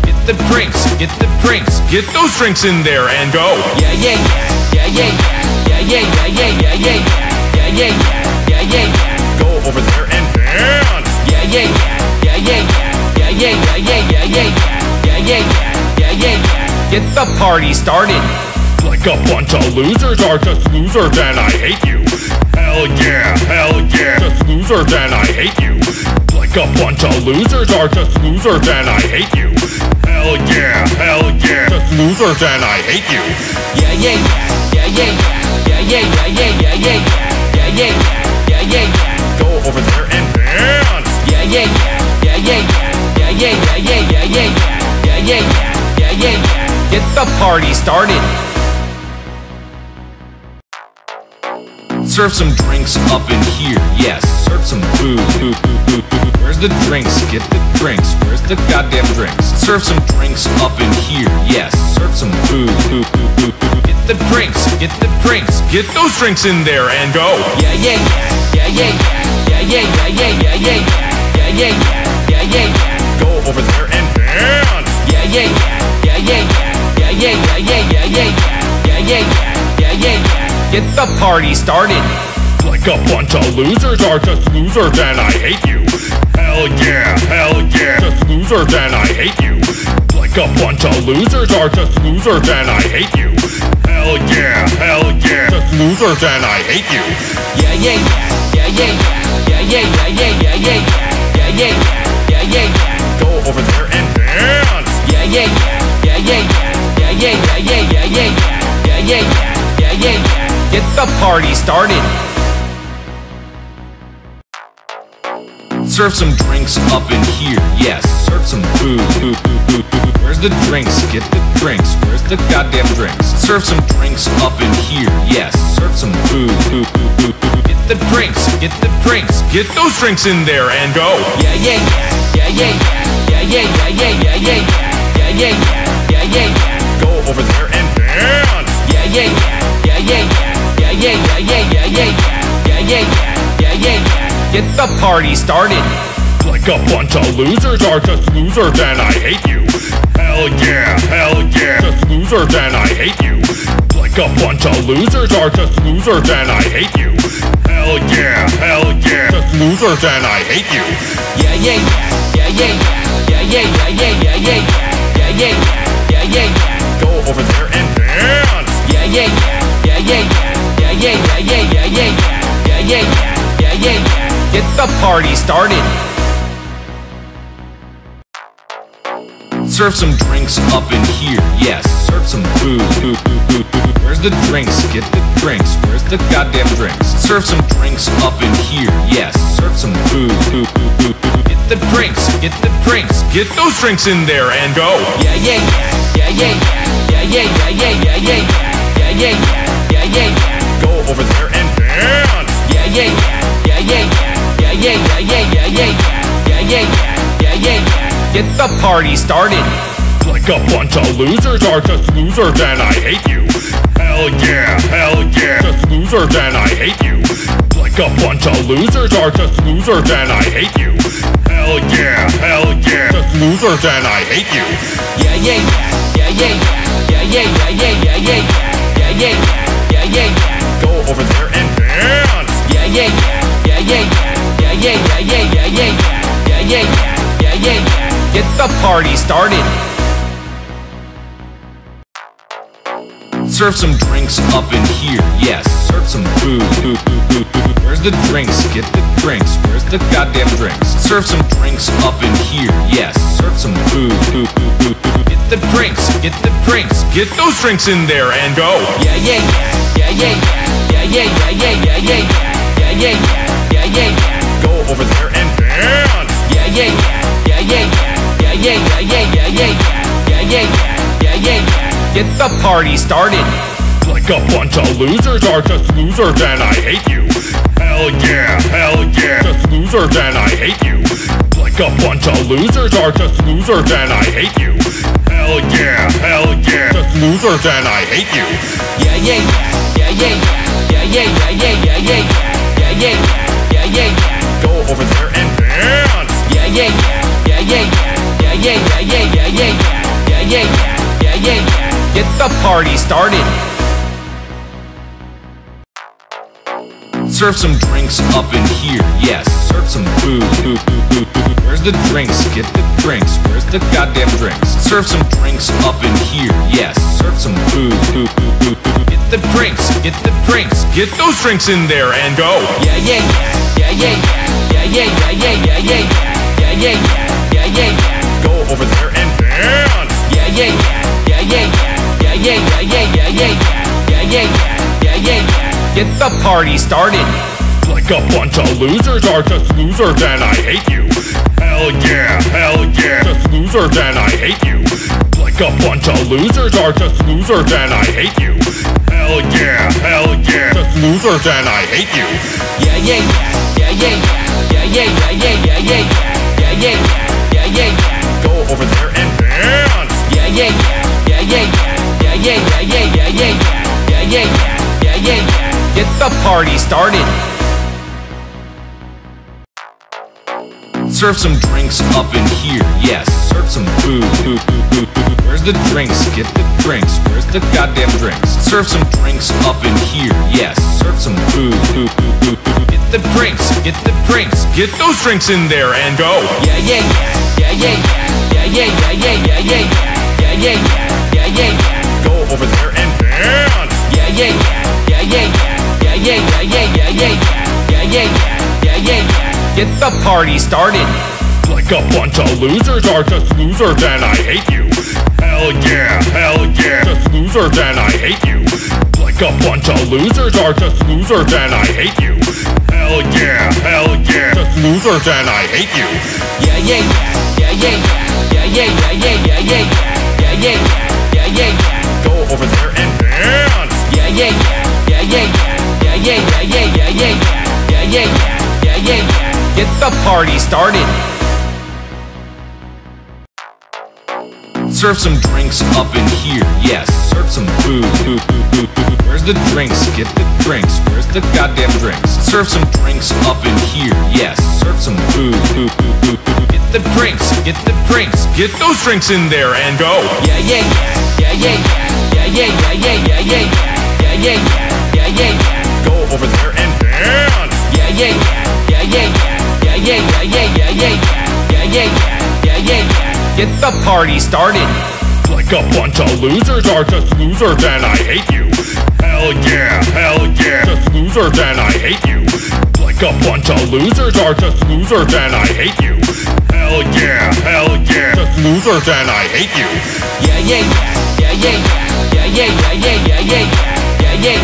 Get the drinks, get the drinks. Get those drinks in there and go. Yeah, yeah, yeah, yeah, yeah, yeah, yeah, yeah, yeah, yeah, yeah, yeah, yeah, yeah, yeah, yeah. Yeah. Go over there and dance. Yeah, yeah, yeah, yeah, yeah, yeah, yeah, yeah, yeah, yeah, yeah, yeah, yeah, yeah, yeah, yeah, yeah, yeah. Get the party started. Like a bunch of losers are just losers and I hate you. Hell yeah, hell yeah, just losers and I hate you. Like a bunch of losers are just losers and I hate you. Hell yeah, hell yeah, just losers and I hate you. Yeah, yeah, yeah, yeah, yeah, yeah, yeah, yeah, yeah, yeah, yeah, yeah, yeah, yeah, yeah, yeah. Go over there and dance. Yeah, yeah, yeah, yeah, yeah, yeah, yeah, yeah, yeah, yeah, yeah, yeah, yeah, yeah, yeah, yeah. Get the party started. Serve some drinks up in here, yes. Serve some food. Where's the drinks? Get the drinks. Where's the goddamn drinks? Serve some drinks up in here, yes. Serve some food. Get the drinks, get the drinks. Get those drinks in there and go. Yeah, yeah, yeah, yeah, yeah, yeah, yeah, yeah, yeah, yeah, yeah, yeah, yeah, yeah, yeah, yeah, yeah. Go over there and dance. Yeah, yeah, yeah, yeah, yeah, yeah, yeah, yeah, yeah, yeah, yeah, yeah, yeah, yeah, yeah, yeah. yeah. Get the party started. Like a bunch of losers are just losers and I hate you. Hell yeah, hell yeah, just losers and I hate you. Like a bunch of losers are just losers and I hate you. Hell yeah, hell yeah, just losers and I hate you. Yeah, yeah, yeah, yeah, yeah, yeah, yeah, yeah, yeah, yeah, yeah, yeah, yeah, yeah, yeah, yeah. Go over there and dance. Yeah, yeah, yeah, yeah, yeah, yeah, yeah, yeah, yeah, yeah, yeah, yeah, yeah, yeah, yeah, yeah. Get the party started. Serve some drinks up in here, yes. Serve some food. Where's the drinks? Get the drinks. Where's the goddamn drinks? Serve some drinks up in here, yes. Serve some food. Get the drinks, get the drinks. Get those drinks in there and go. Yeah, yeah, yeah, yeah, yeah, yeah, yeah, yeah, yeah, yeah, yeah, yeah, yeah, yeah, yeah, yeah. Over there and dance. Yeah, yeah, yeah, yeah, yeah, yeah, yeah, yeah, yeah, yeah, yeah, yeah, yeah, yeah, yeah, yeah. Get the party started. Like a bunch of losers are just losers and I hate you. Hell yeah, hell yeah, just losers and I hate you. Like a bunch of losers are just losers and I hate you. Hell yeah, hell yeah, just losers and I hate you. Yeah, yeah, yeah, yeah, yeah, yeah, yeah, yeah, yeah, yeah, yeah, yeah, yeah, yeah, yeah, yeah. Go over there and dance. Yeah, yeah, yeah, yeah, yeah, yeah, yeah, yeah, yeah, yeah, yeah, yeah, yeah, yeah, yeah, yeah. Get the party started. Serve some drinks up in here, yes. Serve some food. Where's the drinks? Get the drinks. Where's the goddamn drinks? Serve some drinks up in here, yes. Serve some food, the drinks, get the drinks. Get those drinks in there and go. Yeah, yeah, yeah, yeah, yeah, yeah, yeah, yeah, yeah, yeah, yeah, yeah, yeah, yeah, yeah, yeah. Go over there and dance. Yeah, yeah, yeah, yeah, yeah, yeah, yeah, yeah, yeah, yeah, yeah, yeah, yeah, yeah, yeah, yeah. Get the party started. Like a bunch of losers are just losers and I hate you. Hell yeah, hell yeah, just losers and I hate you. Like a bunch of losers are just losers and I hate you. Hell yeah, hell yeah, just losers and I hate you. Yeah, yeah, yeah, yeah, yeah, yeah, yeah, yeah, yeah, yeah, yeah, yeah, yeah, yeah, yeah, yeah. Go over there and dance. Yeah, yeah, yeah, yeah, yeah, yeah, yeah, yeah, yeah, yeah, yeah, yeah, yeah, yeah, yeah, yeah. Get the party started. Serve some drinks up in here, yes. Serve some food. Where's the drinks? Get the drinks. Where's the goddamn drinks? Serve some drinks up in here, yes. Serve some food, the drinks, get the drinks. Get those drinks in there and go. Yeah, yeah, yeah, yeah, yeah, yeah, yeah, yeah, yeah, yeah, yeah, yeah, yeah, yeah, yeah, yeah. Go over there and dance. Yeah, yeah, yeah, yeah, yeah, yeah, yeah, yeah, yeah, yeah, yeah, yeah, yeah, yeah, yeah, yeah. Get the party started. Like a bunch of losers are just losers and I hate you. Hell yeah, hell yeah, just losers and I hate you. Like a bunch of losers are just losers and I hate you. Hell yeah, hell yeah, just losers loser, then I hate you. Yeah, yeah, yeah, yeah, yeah, yeah, yeah, yeah, yeah, yeah, yeah, yeah, yeah, yeah, yeah. Yeah, yeah. Go over there and dance. Yeah, yeah, yeah, yeah, yeah, yeah, yeah, yeah, yeah, yeah, yeah, yeah, yeah, yeah, yeah, yeah. Get the party started. Serve some drinks up in here, yes. Serve some food, food, food, food. Where's the drinks? Get the drinks. Where's the goddamn drinks? Serve some drinks up in here, yes. Serve some food. Get the drinks. Get the drinks. Get those drinks in there and go. Yeah, yeah, yeah, yeah, yeah, yeah, yeah, yeah, yeah, yeah, yeah, yeah, yeah, yeah, yeah. Yeah, yeah. Go over there and dance. Yeah, yeah, yeah, yeah, yeah, yeah, yeah, yeah, yeah, yeah, yeah, yeah, yeah, yeah, yeah, yeah, yeah, yeah. Get the party started. Like a bunch of losers are just losers and I hate you. Hell yeah, hell yeah, just losers and I hate you. Like a bunch of losers are just losers and I hate you. Hell yeah, hell yeah, just losers and I hate you. Yeah, yeah, yeah, yeah, yeah, yeah, yeah, yeah, yeah, yeah, yeah, yeah, yeah, yeah, yeah. yeah, yeah. Go over there and dance. Yeah, yeah, yeah, yeah, yeah, yeah, yeah, yeah, the party started. Serve some drinks up in here, yes. Serve some food. Where's the drinks? Get the drinks. Where's the goddamn drinks? Serve some drinks up in here, yes. Serve some food. Get the drinks. Get the drinks. Get those drinks in there and go. Yeah, yeah, yeah, yeah, yeah, yeah, yeah, yeah, yeah, yeah, yeah, yeah, yeah, yeah, yeah. Go over there and dance. Yeah, yeah, yeah, yeah, yeah, yeah, yeah, yeah, yeah, yeah, yeah, yeah, yeah, yeah, yeah. yeah, yeah. Get the party started. Like a bunch of losers are just losers and I hate you. Hell yeah, hell yeah, just losers and I hate you. Like a bunch of losers are just losers and I hate you. Hell yeah, hell yeah, just losers and I hate you. Yeah, yeah, yeah, yeah, yeah, yeah, yeah, yeah, yeah, yeah, yeah, yeah, yeah, yeah, yeah. Go over there and dance. Yeah, yeah, yeah, yeah, yeah, yeah, yeah, yeah, yeah, yeah, yeah, yeah, yeah, yeah, yeah. yeah, yeah. Get the party started. Serve some drinks up in here, yes. Serve some food. Where's the drinks? Get the drinks. Where's the goddamn drinks? Serve some drinks up in here, yes. Serve some food. Get the drinks. Get the drinks. Get those drinks in there and go. Yeah, yeah, yeah, yeah, yeah, yeah, yeah, yeah, yeah, yeah, yeah, yeah, yeah, yeah, yeah. Go over there and dance. Yeah, yeah, yeah, yeah, yeah, yeah, yeah, yeah, yeah, yeah, yeah, yeah, yeah, yeah, yeah. Get the party started. Like a bunch of losers are just losers and I hate you. Hell yeah, hell yeah, just losers and I hate you. Like a bunch of losers are just losers and I hate you. Hell yeah, hell yeah, just losers and I hate you. Yeah, yeah, yeah, yeah, yeah, yeah, yeah, yeah, yeah, yeah, yeah, yeah, yeah,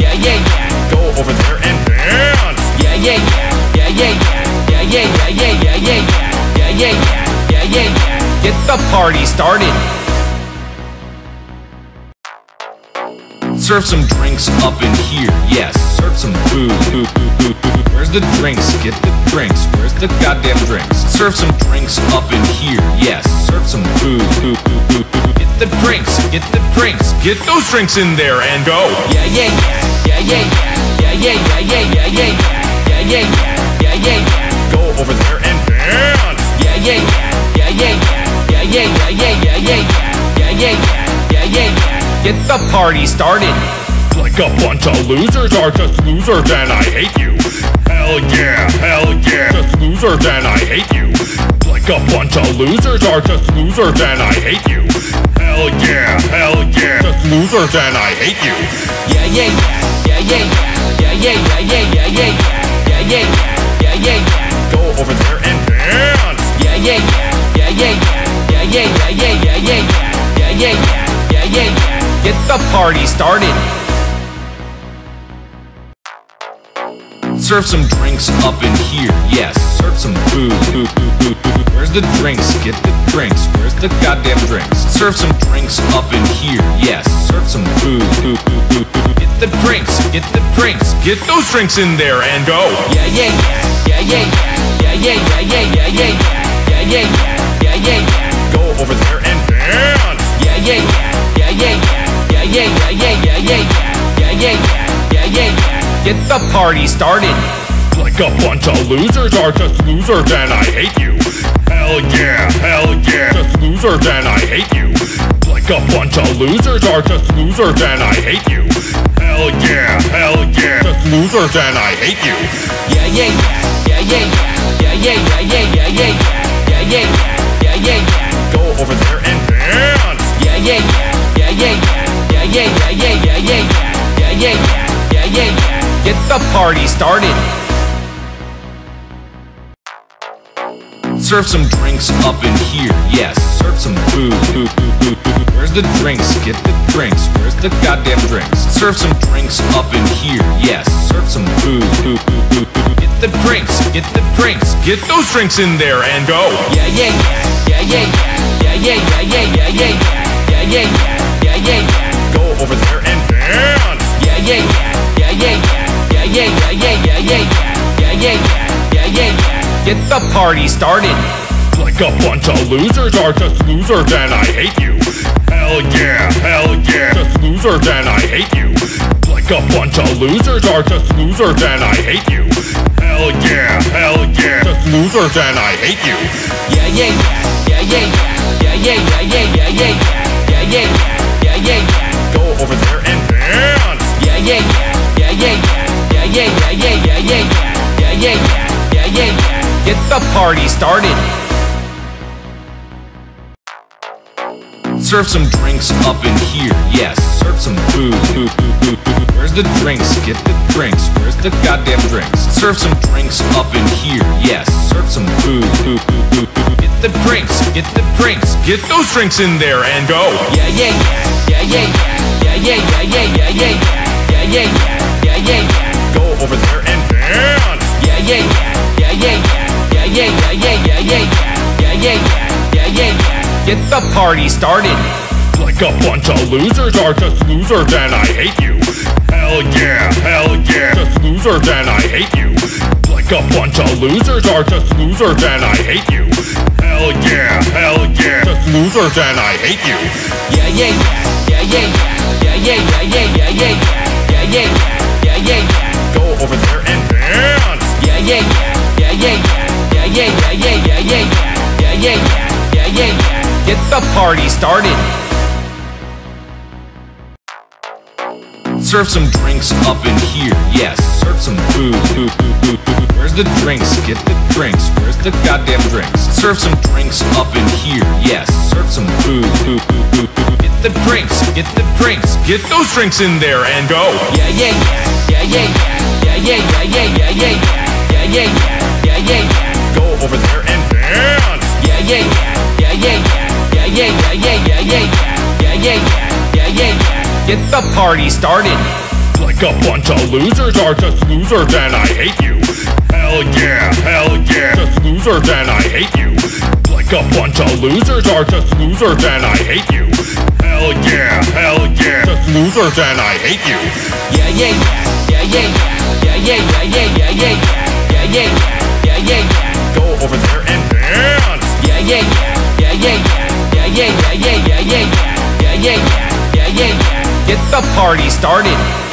yeah, yeah. Go over there and dance. Yeah, yeah, yeah, yeah, yeah, yeah, yeah, yeah, yeah, yeah, yeah, yeah, yeah, yeah, yeah. yeah, yeah. Get the party started. Serve some drinks up in here, yes. Serve some food. Where's the drinks? Get the drinks. Where's the goddamn drinks? Serve some drinks up in here, yes. Serve some food. Get the drinks. Get the drinks. Get those drinks in there and go. Yeah, yeah, yeah, yeah, yeah, yeah, yeah, yeah, yeah, yeah, yeah, yeah, yeah, yeah, yeah. yeah, yeah. Go over there and dance. Yeah, yeah, Yeah, yeah, yeah, yeah, yeah, yeah, yeah, yeah, yeah, yeah, yeah, yeah, yeah, yeah, yeah. Get the party started. Like a bunch of losers are just losers and I hate you. Hell yeah, hell yeah, just losers and I hate you. Like a bunch of losers are just losers and I hate you. Hell yeah, hell yeah, just losers and I hate you. Yeah, yeah, yeah, yeah, yeah, yeah, yeah, yeah, yeah, yeah, yeah, yeah, yeah, yeah, yeah. Yeah, yeah. Go over there and dance. Yeah, yeah, yeah, yeah, yeah, yeah, yeah, yeah, yeah, yeah, yeah, yeah, yeah, yeah, yeah, yeah, yeah. Get the party started. Serve some drinks up in here, yes. Serve some food. Where's the drinks? Get the drinks. Where's the goddamn drinks? Serve some drinks up in here, yes. Serve some food. Get the drinks. Get the drinks. Get those drinks in there and go. Yeah, yeah, yeah, yeah, yeah, yeah, yeah, yeah, yeah, yeah, yeah, yeah, yeah, yeah, yeah. yeah, yeah. Go over there and dance. Yeah, yeah, yeah, yeah, yeah, yeah, yeah, yeah, yeah, yeah, yeah, yeah, yeah, yeah, yeah, yeah, yeah get the party started. Like a bunch of losers are just losers and I hate you. Hell yeah, hell yeah, just losers and I hate you. Like a bunch of losers are just losers and I hate you. Hell yeah, hell yeah, just losers and I hate you. Yeah, yeah, yeah, yeah, yeah, yeah, yeah, yeah, yeah, yeah, yeah, yeah, yeah, yeah, yeah. yeah. Go over there and dance. Yeah, Yeah, yeah, yeah, yeah, yeah, yeah, yeah, yeah, yeah, yeah, yeah, yeah, yeah, yeah, yeah. Get the party started. Serve some drinks up in here, yes. Serve some food. Where's the drinks? Get the drinks. Where's the goddamn drinks? Serve some drinks up in here, yes. Serve some food. Get the drinks, get the drinks. Get those drinks in there and go. Yeah, yeah, yeah. Yeah, yeah, yeah, yeah, yeah, yeah, yeah, yeah, yeah, yeah, yeah, yeah, yeah, yeah, yeah, yeah. Go over there and dance. Yeah, yeah, yeah, yeah, yeah, yeah, yeah, yeah, yeah, yeah, yeah, yeah, yeah, yeah, yeah. yeah, yeah. Get the party started. Like a bunch of losers are just losers and I hate you. Hell yeah, hell yeah, just losers and I hate you. Like a bunch of losers are just losers and I hate you. Hell yeah, hell yeah, just losers and I hate you. Yeah, yeah, yeah, yeah, yeah, yeah, yeah, yeah, yeah, yeah, yeah, yeah, yeah, yeah, yeah. Go over there and dance. Yeah, yeah, yeah, yeah, yeah, yeah, yeah, yeah, yeah, yeah, yeah, yeah, yeah, yeah, yeah. yeah, yeah. Get the party started. Serve some drinks up in here, yes. Serve some food. Where's the drinks? Get the drinks. Where's the goddamn drinks? Serve some drinks up in here, yes. Serve some food. Get the drinks, get the drinks. Get those drinks in there and go. Yeah, yeah, yeah, yeah, yeah, yeah, yeah, yeah, yeah, yeah, yeah, yeah, yeah, yeah, yeah. Go over there and dance. Yeah, yeah, yeah, yeah, yeah, yeah, yeah, yeah, yeah, yeah, yeah, yeah, yeah, yeah, yeah. Get the party started. Like a bunch of losers are just losers and I hate you. Hell yeah, hell yeah, just losers and I hate you. Like a bunch of losers are just losers and I hate you. Hell yeah, hell yeah, just losers and I hate you. Yeah, yeah, yeah, yeah, yeah, yeah, yeah, yeah, yeah, yeah, yeah, yeah, yeah, yeah, yeah. Go over there and dance. Yeah, yeah, yeah, yeah, yeah, yeah, yeah, yeah, yeah, yeah, yeah, yeah, yeah, yeah, yeah. Get the party started. Serve some drinks up in here, yes. Serve some food, food, food, food, food. Where's the drinks? Get the drinks. Where's the goddamn drinks? Serve some drinks up in here, yes. Serve some food. Get the drinks, get the drinks. Get those drinks in there and go. Yeah, yeah, yeah, yeah, yeah, yeah, yeah, yeah, yeah, yeah, yeah, yeah, yeah, yeah, yeah. Go over there and dance. Yeah, yeah, yeah, yeah, yeah, yeah, yeah, yeah, yeah, yeah, yeah, yeah, yeah, yeah, yeah. Get the party started. Like a bunch of losers are just losers and I hate you. Hell yeah, hell yeah, just losers and I hate you. Like a bunch of losers are just losers and I hate you. Hell yeah, hell yeah, just losers and I hate you. Yeah, yeah, yeah, yeah, yeah, yeah, yeah, yeah, yeah, yeah, yeah, yeah, yeah, yeah, yeah. Go over there and dance. Yeah, yeah, yeah, yeah, yeah, yeah, yeah, yeah, yeah, yeah, yeah, yeah, yeah, yeah, yeah. Get the party started.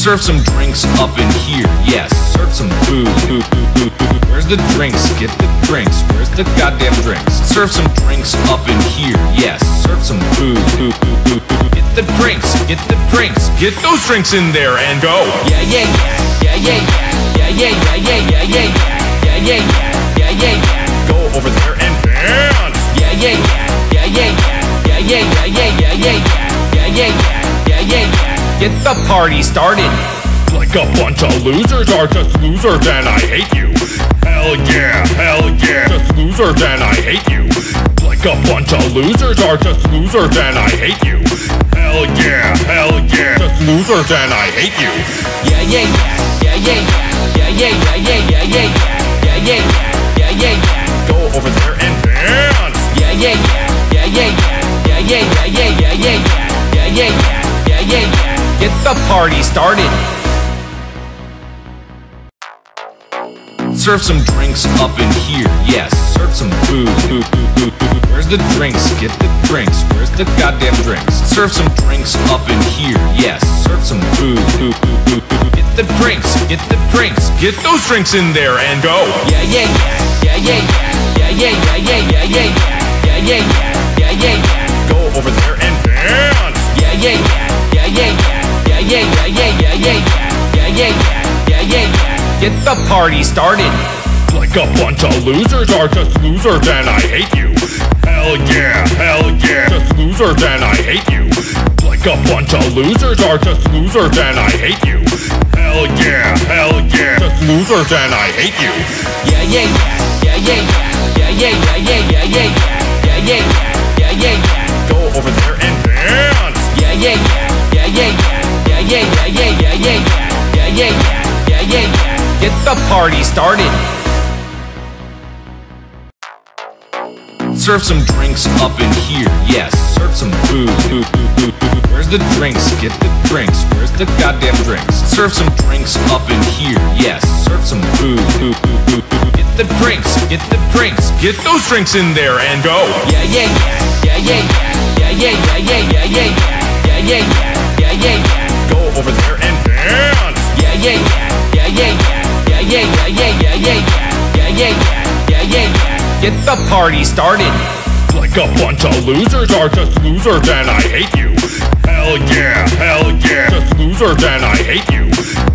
Serve some drinks up in here, yes. Serve some food. Where's the drinks? Get the drinks. Where's the goddamn drinks? Serve some drinks up in here, yes. Serve some food. Get the drinks, get the drinks. Get those drinks in there and go. Yeah, yeah, yeah, yeah, yeah, yeah, yeah, yeah, yeah, yeah, yeah, yeah, yeah, yeah, yeah. Yeah. Yeah, yeah, yeah. Go over there and dance. Yeah, yeah, yeah, yeah, yeah, yeah, yeah, yeah, yeah, yeah, yeah, yeah, yeah, yeah, yeah, yeah, yeah. Get the party started. Like a bunch of losers are just losers and I hate you. Hell yeah, hell yeah, just losers and I hate you. Like a bunch of losers are just losers and I hate you. Hell yeah, hell yeah, just losers and I hate you. Yeah, yeah, yeah, yeah, yeah, yeah, yeah, yeah, yeah, yeah, yeah, yeah, yeah, yeah, yeah. Go over there and dance. Yeah, yeah, yeah, yeah, yeah, yeah, yeah, yeah, yeah, yeah, yeah, yeah, yeah, yeah, yeah. Get the party started. Serve some drinks up in here, yes. Serve some food, food, food, food. Where's the drinks? Get the drinks. Where's the goddamn drinks? Serve some drinks up in here. Yes, serve some food. Get the drinks. Get the drinks. Get those drinks in there and go. Yeah, yeah, yeah, yeah, yeah, yeah, yeah, yeah, yeah, yeah, yeah, yeah, yeah, yeah, yeah, yeah, yeah. Go over there and dance. Yeah, yeah, yeah, yeah, yeah, yeah, yeah, yeah, yeah, yeah, yeah, yeah, yeah, yeah, yeah. yeah, yeah. Get the party started. Like a bunch of losers are just losers and I hate you. Hell yeah, hell yeah, just losers and I hate you. Like a bunch of losers are just losers and I hate you. Hell yeah, hell yeah, just losers and I hate you. Yeah, yeah, yeah, yeah, yeah, yeah, yeah, yeah, yeah, yeah, yeah, yeah, yeah, yeah, yeah. Go over there and dance. Yeah, yeah, yeah, yeah, yeah, yeah, yeah, yeah, yeah, yeah, yeah, yeah, yeah, yeah, yeah. yeah. Get the party started. Serve some drinks up in here. Yes, serve some food. Where's the drinks? Get the drinks. Where's the goddamn drinks? Serve some drinks up in here. Yes, serve some food. Get the drinks. Get the drinks. Get those drinks in there and go. Yeah, yeah, yeah, yeah, yeah, yeah, yeah, yeah, yeah, yeah, yeah, yeah, yeah, yeah, yeah. Go over there and dance. Yeah, yeah, yeah, yeah, yeah, yeah, yeah, yeah, yeah, yeah, yeah, yeah, yeah, yeah, yeah. Get the party started. Like a bunch of losers are just losers and I hate you. Hell yeah, hell yeah, just losers and I hate you.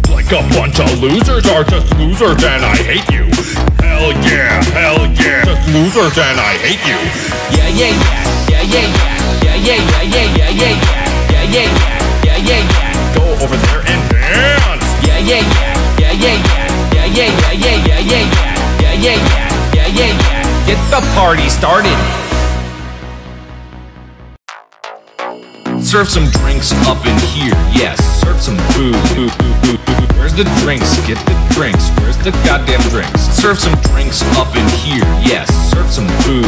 Like a bunch of losers are just losers and I hate you. Hell yeah, hell yeah, just losers and I hate you. Yeah, yeah, yeah, yeah, yeah, yeah, yeah, yeah, yeah, yeah, yeah, yeah, yeah, yeah, yeah. Go over there and dance. Yeah, yeah, yeah, yeah, yeah, yeah, yeah, yeah, yeah, yeah, yeah, yeah, yeah, yeah, yeah. yeah, yeah, yeah. Get the party started. Serve some drinks up in here. Yes, serve some food. Where's the drinks? Get the drinks. Where's the goddamn drinks? Serve some drinks up in here. Yes, serve some food.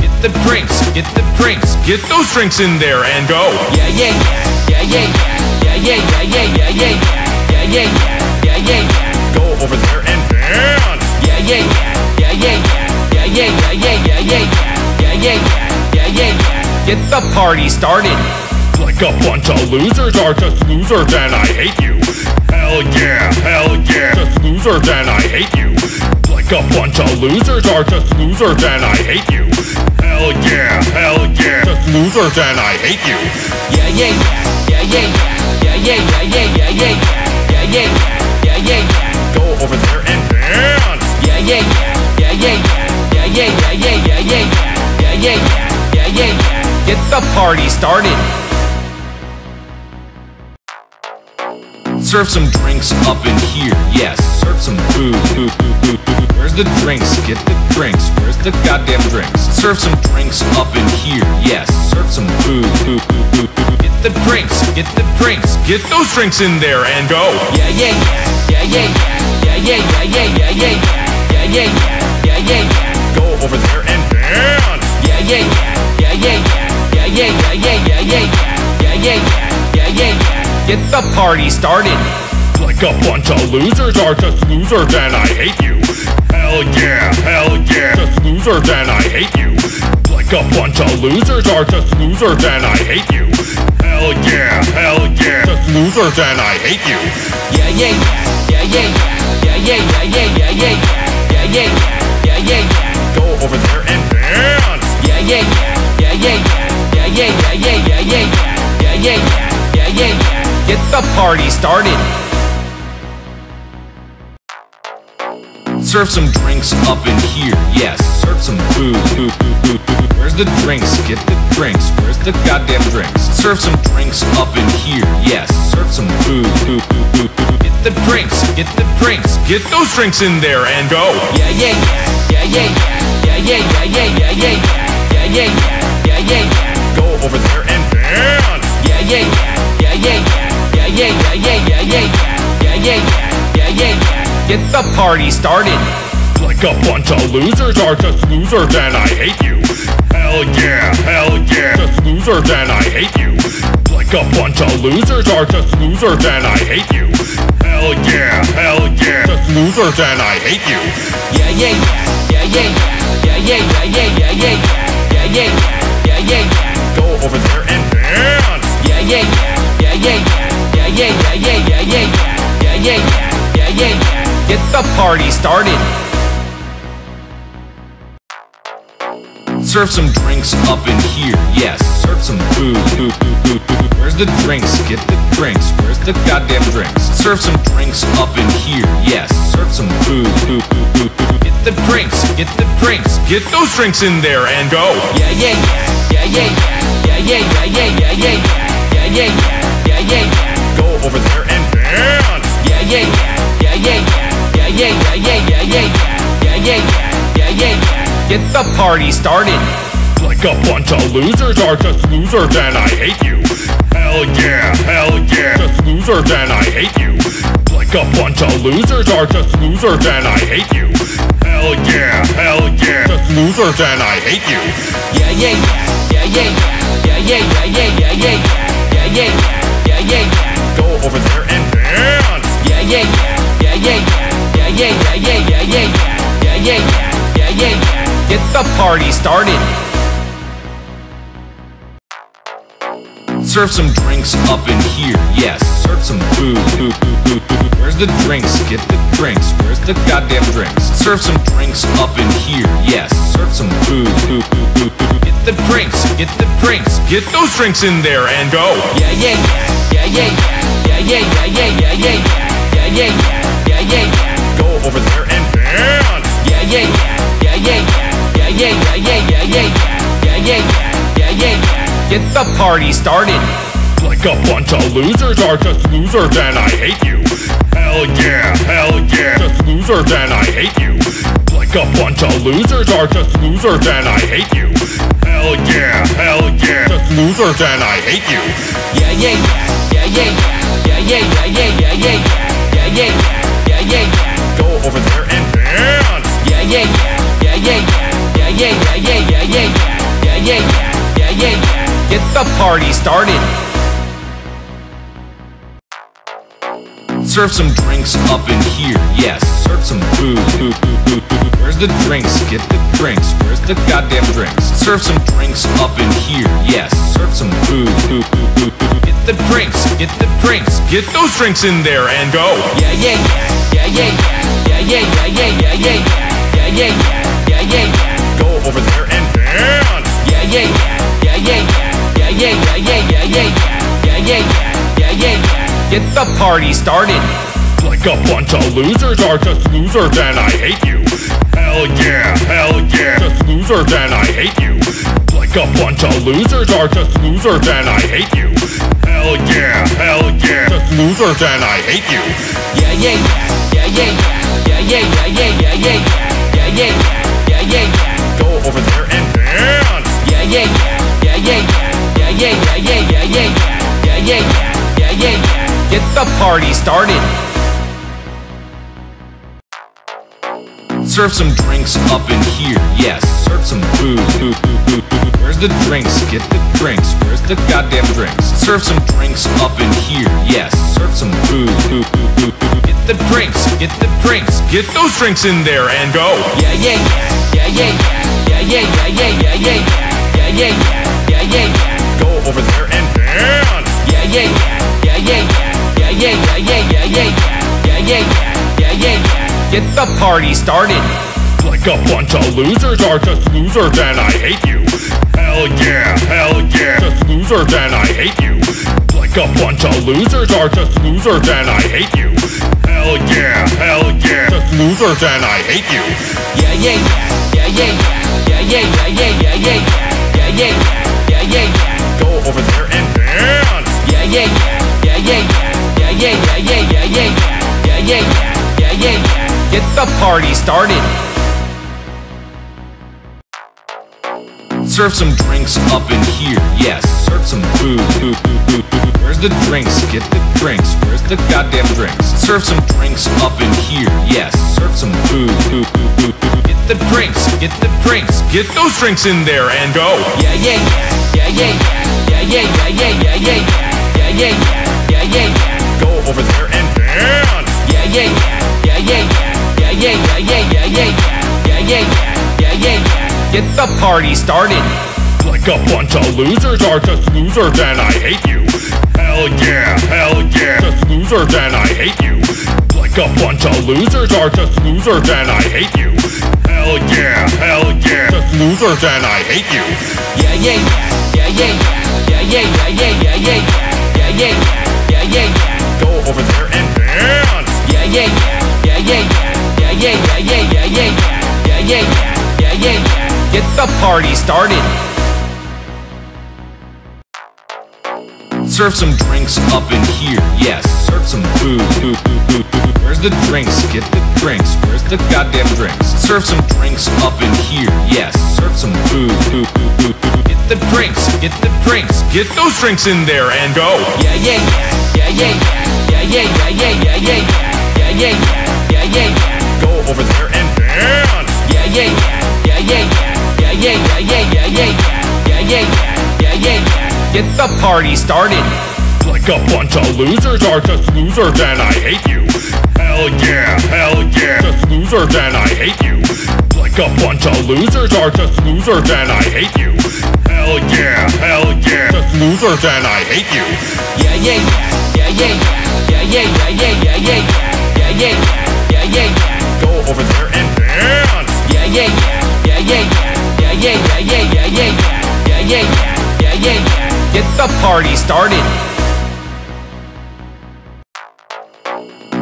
Get the drinks. Get the drinks. Get those drinks in there and go. Yeah, yeah, yeah, yeah, yeah, yeah, yeah, yeah, yeah, yeah, yeah, yeah, yeah, yeah, yeah. Yeah, yeah, yeah, yeah. Go over there and dance. Yeah, yeah, yeah, yeah, yeah, yeah, yeah, yeah, yeah, yeah, yeah, yeah, yeah, yeah, yeah. Get the party started. Like a bunch of losers are just losers and I hate you. Hell yeah, hell yeah, just losers and I hate you. Like a bunch of losers are just losers and I hate you. Hell yeah, hell yeah, just losers and I hate you. Yeah, yeah, yeah, yeah, yeah, yeah, yeah, yeah, yeah, yeah, yeah, yeah, yeah, yeah, yeah. yeah, yeah. Go over there and dance. Yeah, yeah, yeah, yeah, yeah, yeah, yeah, yeah, yeah, yeah, yeah, yeah, yeah, yeah, yeah. Get the party started. Serve some drinks up in here. Yes, serve some food. Where's the drinks? Get the drinks. Where's the goddamn drinks? Serve some drinks up in here. Yes, serve some food. Get the drinks. Get the drinks. Get those drinks in there and go. Yeah, yeah, yeah, yeah, yeah, yeah, yeah, yeah, yeah, yeah, yeah, yeah, yeah, yeah, yeah. Yeah, yeah. Go over there and dance. Yeah, yeah, yeah, yeah, yeah, yeah, yeah, yeah, yeah, yeah, yeah, yeah, yeah, yeah, yeah, yeah, yeah. Get the party started. Like a bunch of losers are just losers and I hate you. Hell yeah, hell yeah, just losers and I hate you. Like a bunch of losers are just losers and I hate you. Hell yeah, hell yeah, just losers and I hate you. Yeah, yeah, yeah, yeah, yeah, yeah, yeah, yeah, yeah, yeah, yeah, yeah, yeah, yeah, yeah. Yeah, yeah. Yeah. Go over there and dance. Yeah, yeah, yeah, yeah, yeah, yeah, yeah, yeah, yeah, yeah, yeah, yeah, yeah, yeah, yeah, yeah, yeah, yeah. Get the party started. Serve some drinks up in here. Yes, serve some food. Where's the drinks? Get the drinks. Where's the goddamn drinks? Serve some drinks up in here. Yes, serve some food. Get the drinks. Get the drinks. Get those drinks in there and go. Yeah, yeah, yeah, yeah, yeah, yeah, yeah, yeah, yeah, yeah, yeah, yeah, yeah, yeah, the party started. Like a bunch of losers are just losers and I hate you. Hell yeah, hell yeah, just losers and I hate you. Like a bunch of losers are just losers and I hate you. Hell yeah, hell yeah, just losers and I hate you. Yeah, yeah, yeah, yeah, yeah, yeah, yeah, yeah, yeah, yeah, yeah, yeah, yeah, yeah. yeah. Go over there and dance. Yeah, yeah, yeah, yeah, yeah, yeah, yeah, yeah, yeah, yeah, yeah, yeah, yeah, yeah, yeah, yeah. Get the party started. Serve some drinks up in here, yes. Serve some food. Where's the drinks? Get the drinks. Where's the goddamn drinks? Serve some drinks up in here, yes. Serve some food. Get the drinks. Get the drinks. Get those drinks in there and go. Yeah, yeah, yeah, yeah, yeah, yeah, yeah, yeah, yeah, yeah, yeah, yeah, yeah, yeah, yeah, yeah. Go over there and dance. Yeah, yeah, yeah, yeah, yeah, yeah, yeah, yeah, yeah, yeah, yeah, yeah, yeah, yeah, yeah, yeah. yeah. Get the party started. Like a bunch of losers are just losers and I hate you. Hell yeah, hell yeah, just losers and I hate you. Like a bunch of losers are just losers and I hate you. Hell yeah, hell yeah, just losers and I hate you. Yeah, yeah, yeah, yeah, yeah, yeah, yeah, yeah, yeah, yeah, yeah, yeah, yeah, yeah, yeah. Go over there and dance. Yeah, yeah, yeah, yeah, yeah, yeah, yeah, yeah, yeah, yeah, yeah, yeah, yeah, yeah, yeah, yeah. yeah. Get the party started. Serve some drinks up in here, yes. Serve some food. Where's the drinks? Get the drinks. Where's the goddamn drinks? Serve some drinks up in here, yes. Serve some food. Get the drinks. Get the drinks. Get those drinks in there and go. Yeah, yeah, yeah, yeah, yeah, yeah, yeah, yeah, yeah, yeah, yeah, yeah, yeah, yeah, yeah, yeah. Go over there and dance. Yeah, yeah, yeah, yeah, yeah, yeah, yeah, yeah, yeah, yeah, yeah, yeah, yeah, yeah, yeah, yeah, yeah, yeah. Yeah. Get the party started. Like a bunch of losers are just losers and I hate you. Hell yeah, hell yeah, just losers and I hate you. Like a bunch of losers are just losers and I hate you. Hell yeah, hell yeah, just losers and I hate you. Yeah, yeah, yeah, yeah, yeah, yeah, yeah, yeah, yeah, yeah, yeah, yeah, yeah, yeah, yeah, yeah, yeah, yeah. Go over there and dance. Yeah, yeah, yeah, yeah, yeah, yeah, yeah, yeah, yeah, yeah, yeah, yeah, yeah, yeah, yeah, yeah. Get the party started. Serve some drinks up in here, yes. Serve some food. Where's the drinks? Get the drinks. Where's the goddamn drinks? Serve some drinks up in here, yes. Serve some food. Get the drinks. Get the drinks. Get those drinks in there and go. Yeah, yeah, yeah, yeah, yeah, yeah, yeah, yeah, yeah, yeah, yeah, yeah, yeah, yeah, yeah, yeah. Yeah, yeah, yeah. Go over there and dance. Yeah, yeah, yeah, yeah, yeah, yeah, yeah, yeah, yeah, yeah, yeah, yeah, yeah, yeah, yeah, yeah, yeah, yeah. Get the party started. Like a bunch of losers are just losers and I hate you. Hell yeah, hell yeah, just losers and I hate you. Like a bunch of losers are just losers and I hate you. Hell yeah, hell yeah, just losers and I hate you. Yeah, yeah, yeah, yeah, yeah, yeah, yeah, yeah, yeah, yeah, yeah, yeah, yeah, yeah, yeah. yeah, yeah. Go over there and dance. Yeah, yeah, yeah, yeah, yeah, party started. Serve some drinks up in here, yes. Serve some food. Where's the drinks? Get the drinks. Where's the goddamn drinks? Serve some drinks up in here, yes. Serve some food. Get the drinks. Get the drinks. Get those drinks in there and go. Yeah, yeah, yeah, yeah, yeah, yeah, yeah, yeah, yeah, yeah, yeah, yeah, yeah, yeah, yeah, yeah, yeah. Go over there and dance. Yeah, yeah, yeah, yeah, yeah, yeah, yeah, yeah, yeah, yeah, yeah, yeah, yeah, yeah, yeah, yeah. yeah. Get the party started. Like a bunch of losers are just losers and I hate you. Hell yeah, hell yeah, just losers and I hate you. Like a bunch of losers are just losers and I hate you. Hell yeah, hell yeah, just losers and I hate you. Yeah, yeah, yeah, yeah, yeah, yeah, yeah, yeah, yeah, yeah, yeah, yeah, yeah, yeah, yeah. Go over there and dance. Yeah, yeah, yeah, yeah, yeah, yeah, yeah, yeah, yeah, yeah, yeah, yeah, yeah, yeah, yeah, yeah. yeah. Get the party started. Serve some drinks up in here, yes. Serve some food. Where's the drinks? Get the drinks. Where's the goddamn drinks? Serve some drinks up in here, yes. Serve some food. Get the drinks. Get the drinks. Get those drinks in there and go. Yeah, yeah, yeah, yeah, yeah, yeah, yeah, yeah, yeah, yeah, yeah, yeah, yeah, yeah, yeah, yeah. Go over there and dance. Yeah, yeah, yeah, yeah, yeah, yeah, yeah, yeah, yeah, yeah, yeah, yeah, yeah, yeah, yeah, yeah. Get the party started. Like a bunch of losers are just losers and I hate you. Hell yeah, hell yeah, just losers and I hate you. Like a bunch of losers are just losers and I hate you. Hell yeah, hell yeah, just losers and I hate you. Yeah, yeah, yeah, yeah, yeah, yeah, yeah, yeah, yeah, yeah, yeah, yeah, yeah, yeah, yeah. Go over there and dance. Yeah, yeah, yeah, yeah, yeah, yeah, yeah, yeah, yeah, yeah, yeah, yeah, yeah, yeah, yeah. Get the party started. Serve some drinks up in here, yes. Serve some food, Where's the drinks? Get the drinks. Where's the goddamn drinks? Serve some drinks up in here, yes. Serve some food, food, food, food. Get the drinks, get the drinks. Get those drinks in there and go. Yeah, yeah, yeah, yeah, yeah, yeah, yeah, yeah, yeah, yeah, yeah, yeah, yeah, yeah, yeah, yeah. Go over there and dance. Yeah, yeah, yeah, yeah, yeah, yeah, yeah, yeah, yeah, yeah, yeah, yeah, yeah, yeah, yeah, yeah. Get the party started. Like a bunch of losers are just losers and I hate you. Hell yeah, hell yeah, just losers and I hate you. Like a bunch of losers are just losers and I hate you. Hell yeah, hell yeah, just losers and I hate you. Yeah, yeah, yeah, yeah, yeah, yeah, yeah, yeah, yeah, yeah, yeah, yeah, yeah, yeah, yeah, yeah. Yeah. Yeah. Go over there and dance. Yeah, yeah, yeah, yeah, yeah, yeah, yeah, yeah, yeah, yeah, yeah, yeah, yeah, yeah, yeah, yeah, yeah, yeah. Get the party started.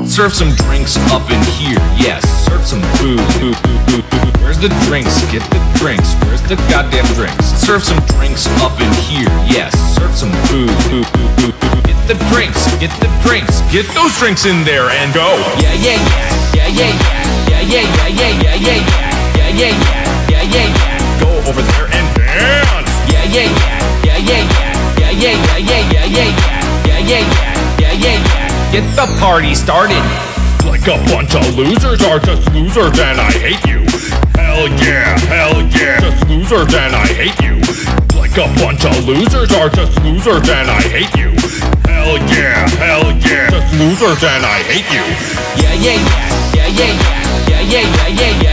Serve some drinks up in here, yes. Serve some food, food, food, food. Where's the drinks? Get the drinks. Where's the goddamn drinks? Serve some drinks up in here, yes. Serve some food. Get the drinks, get the drinks. Get those drinks in there and go. Yeah, yeah, yeah, yeah, yeah, yeah, yeah, yeah, yeah, yeah, yeah, yeah, yeah, yeah, yeah, yeah. Go over there and dance. Yeah, yeah, yeah, yeah, yeah, yeah, yeah, yeah, yeah, yeah, yeah, yeah, yeah, yeah, yeah, yeah. Get the party started. Like a bunch of losers are just losers and I hate you. Hell yeah, hell yeah, just losers and I hate you. Like a bunch of losers are just losers and I hate you. Hell yeah, hell yeah, just losers and I hate you. Yeah, yeah, yeah, yeah, yeah, yeah, yeah, yeah, yeah, yeah,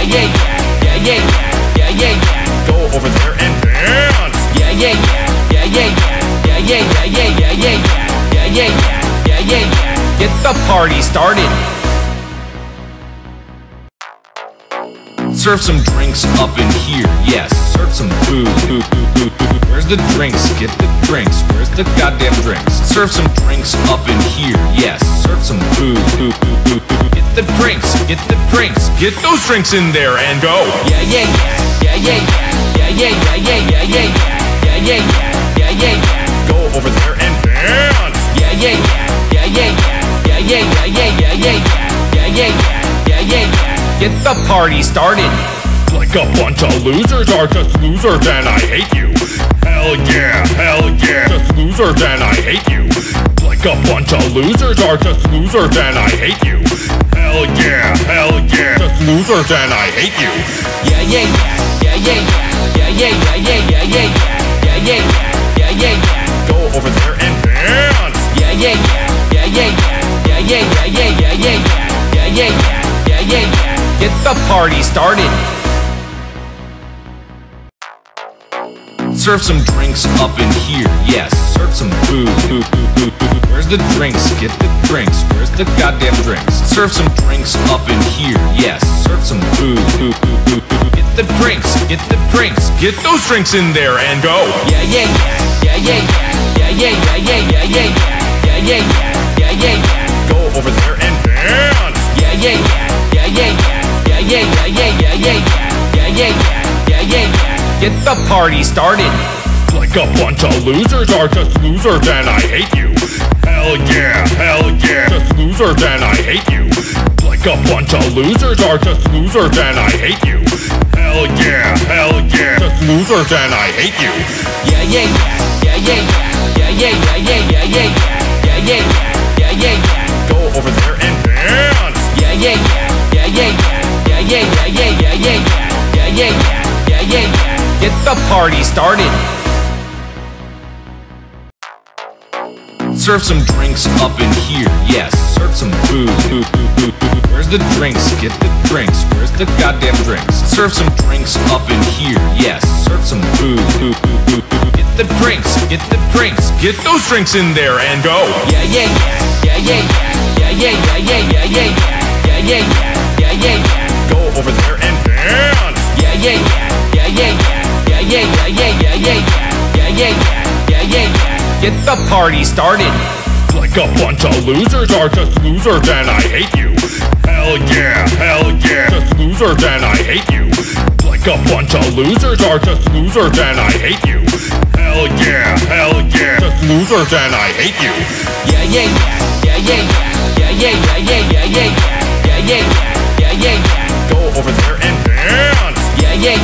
yeah, yeah, yeah, yeah, yeah, yeah. yeah. Go over there and dance. Yeah, yeah, yeah, yeah, yeah, yeah, yeah, yeah, yeah, yeah, yeah, yeah, yeah, yeah, yeah, yeah. Get the party started. Serve some drinks up in here, yes. Serve some food. Where's the drinks? Get the drinks. Where's the goddamn drinks? Serve some drinks up in here, yes. Serve some food. Get the drinks, get the drinks. Get those drinks in there and go. Yeah, yeah, yeah, yeah, yeah, yeah, yeah, yeah, yeah, yeah, yeah, yeah, yeah, yeah, yeah, yeah, yeah, yeah. Go over there and dance. Yeah, yeah, yeah, yeah, yeah, yeah, yeah, yeah, yeah, yeah, yeah, yeah, yeah, yeah, yeah, yeah. Get the party started. Like a bunch of losers are just losers and I hate you. Hell yeah, hell yeah, just losers and I hate you. Like a bunch of losers are just losers and I hate you. Hell yeah, hell yeah, just losers and I hate you. Yeah, yeah, yeah, yeah, yeah, yeah, yeah, yeah, yeah, yeah, yeah, yeah, yeah, yeah, yeah, yeah. Go over there and dance. Yeah, yeah, yeah, yeah, yeah, yeah, yeah, yeah, yeah, yeah, yeah, yeah, yeah, yeah, yeah, yeah. Get the party started. Serve some drinks up in here, yes. Serve some food. Where's the drinks? Get the drinks. Where's the goddamn drinks? Serve some drinks up in here, yes. Serve some food. Get the drinks, get the drinks. Get those drinks in there and go. Yeah, yeah, yeah, yeah, yeah, yeah, yeah, yeah, yeah, yeah, yeah, yeah, yeah, yeah, yeah, yeah. Over there and dance. Yeah, yeah, yeah, yeah, yeah, yeah, yeah, yeah, yeah, yeah, yeah, yeah, yeah, yeah, yeah, yeah. Get the party started. Like a bunch of losers are just losers and I hate you. Hell yeah, hell yeah, just losers and I hate you. Like a bunch of losers are just losers and I hate you. Hell yeah, hell yeah, just losers and I hate you. Yeah, yeah, yeah, yeah, yeah, yeah, yeah, yeah, yeah, yeah, yeah, yeah, yeah, yeah, yeah, yeah. Go over there and dance. Yeah, yeah, yeah, yeah, yeah, yeah, yeah, yeah, yeah, yeah, yeah, yeah, yeah, yeah, yeah, yeah. Get the party started. Serve some drinks up in here, yes. Serve some food. Where's the drinks? Get the drinks. Where's the goddamn drinks? Serve some drinks up in here, yes. Serve some food, food, food, food, food. drinks, get the drinks, get those drinks in there and go. Yeah, yeah, yeah, yeah, yeah, yeah, yeah, yeah, yeah, yeah, yeah, yeah, yeah, yeah, yeah, yeah, yeah. Go over there and dance. Yeah, yeah, yeah, yeah, yeah, yeah, yeah, yeah, yeah, yeah, yeah, yeah, yeah, yeah, yeah, yeah, yeah. Get the party started. Like a bunch of losers are just losers and I hate you. Hell yeah, hell yeah, just losers and I hate you. Like a bunch of losers are just losers and I hate you. Hell yeah, hell yeah, just losers and I hate you. Yeah, yeah, yeah, yeah, yeah, yeah, yeah, yeah, yeah, yeah, yeah, yeah, yeah, yeah, yeah, yeah, yeah. Go over there and dance. Yeah, yeah,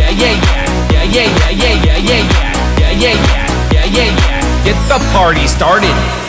yeah, yeah, yeah, yeah, yeah, yeah, yeah, yeah, yeah, yeah, yeah, yeah, yeah, yeah, yeah. Get the party started.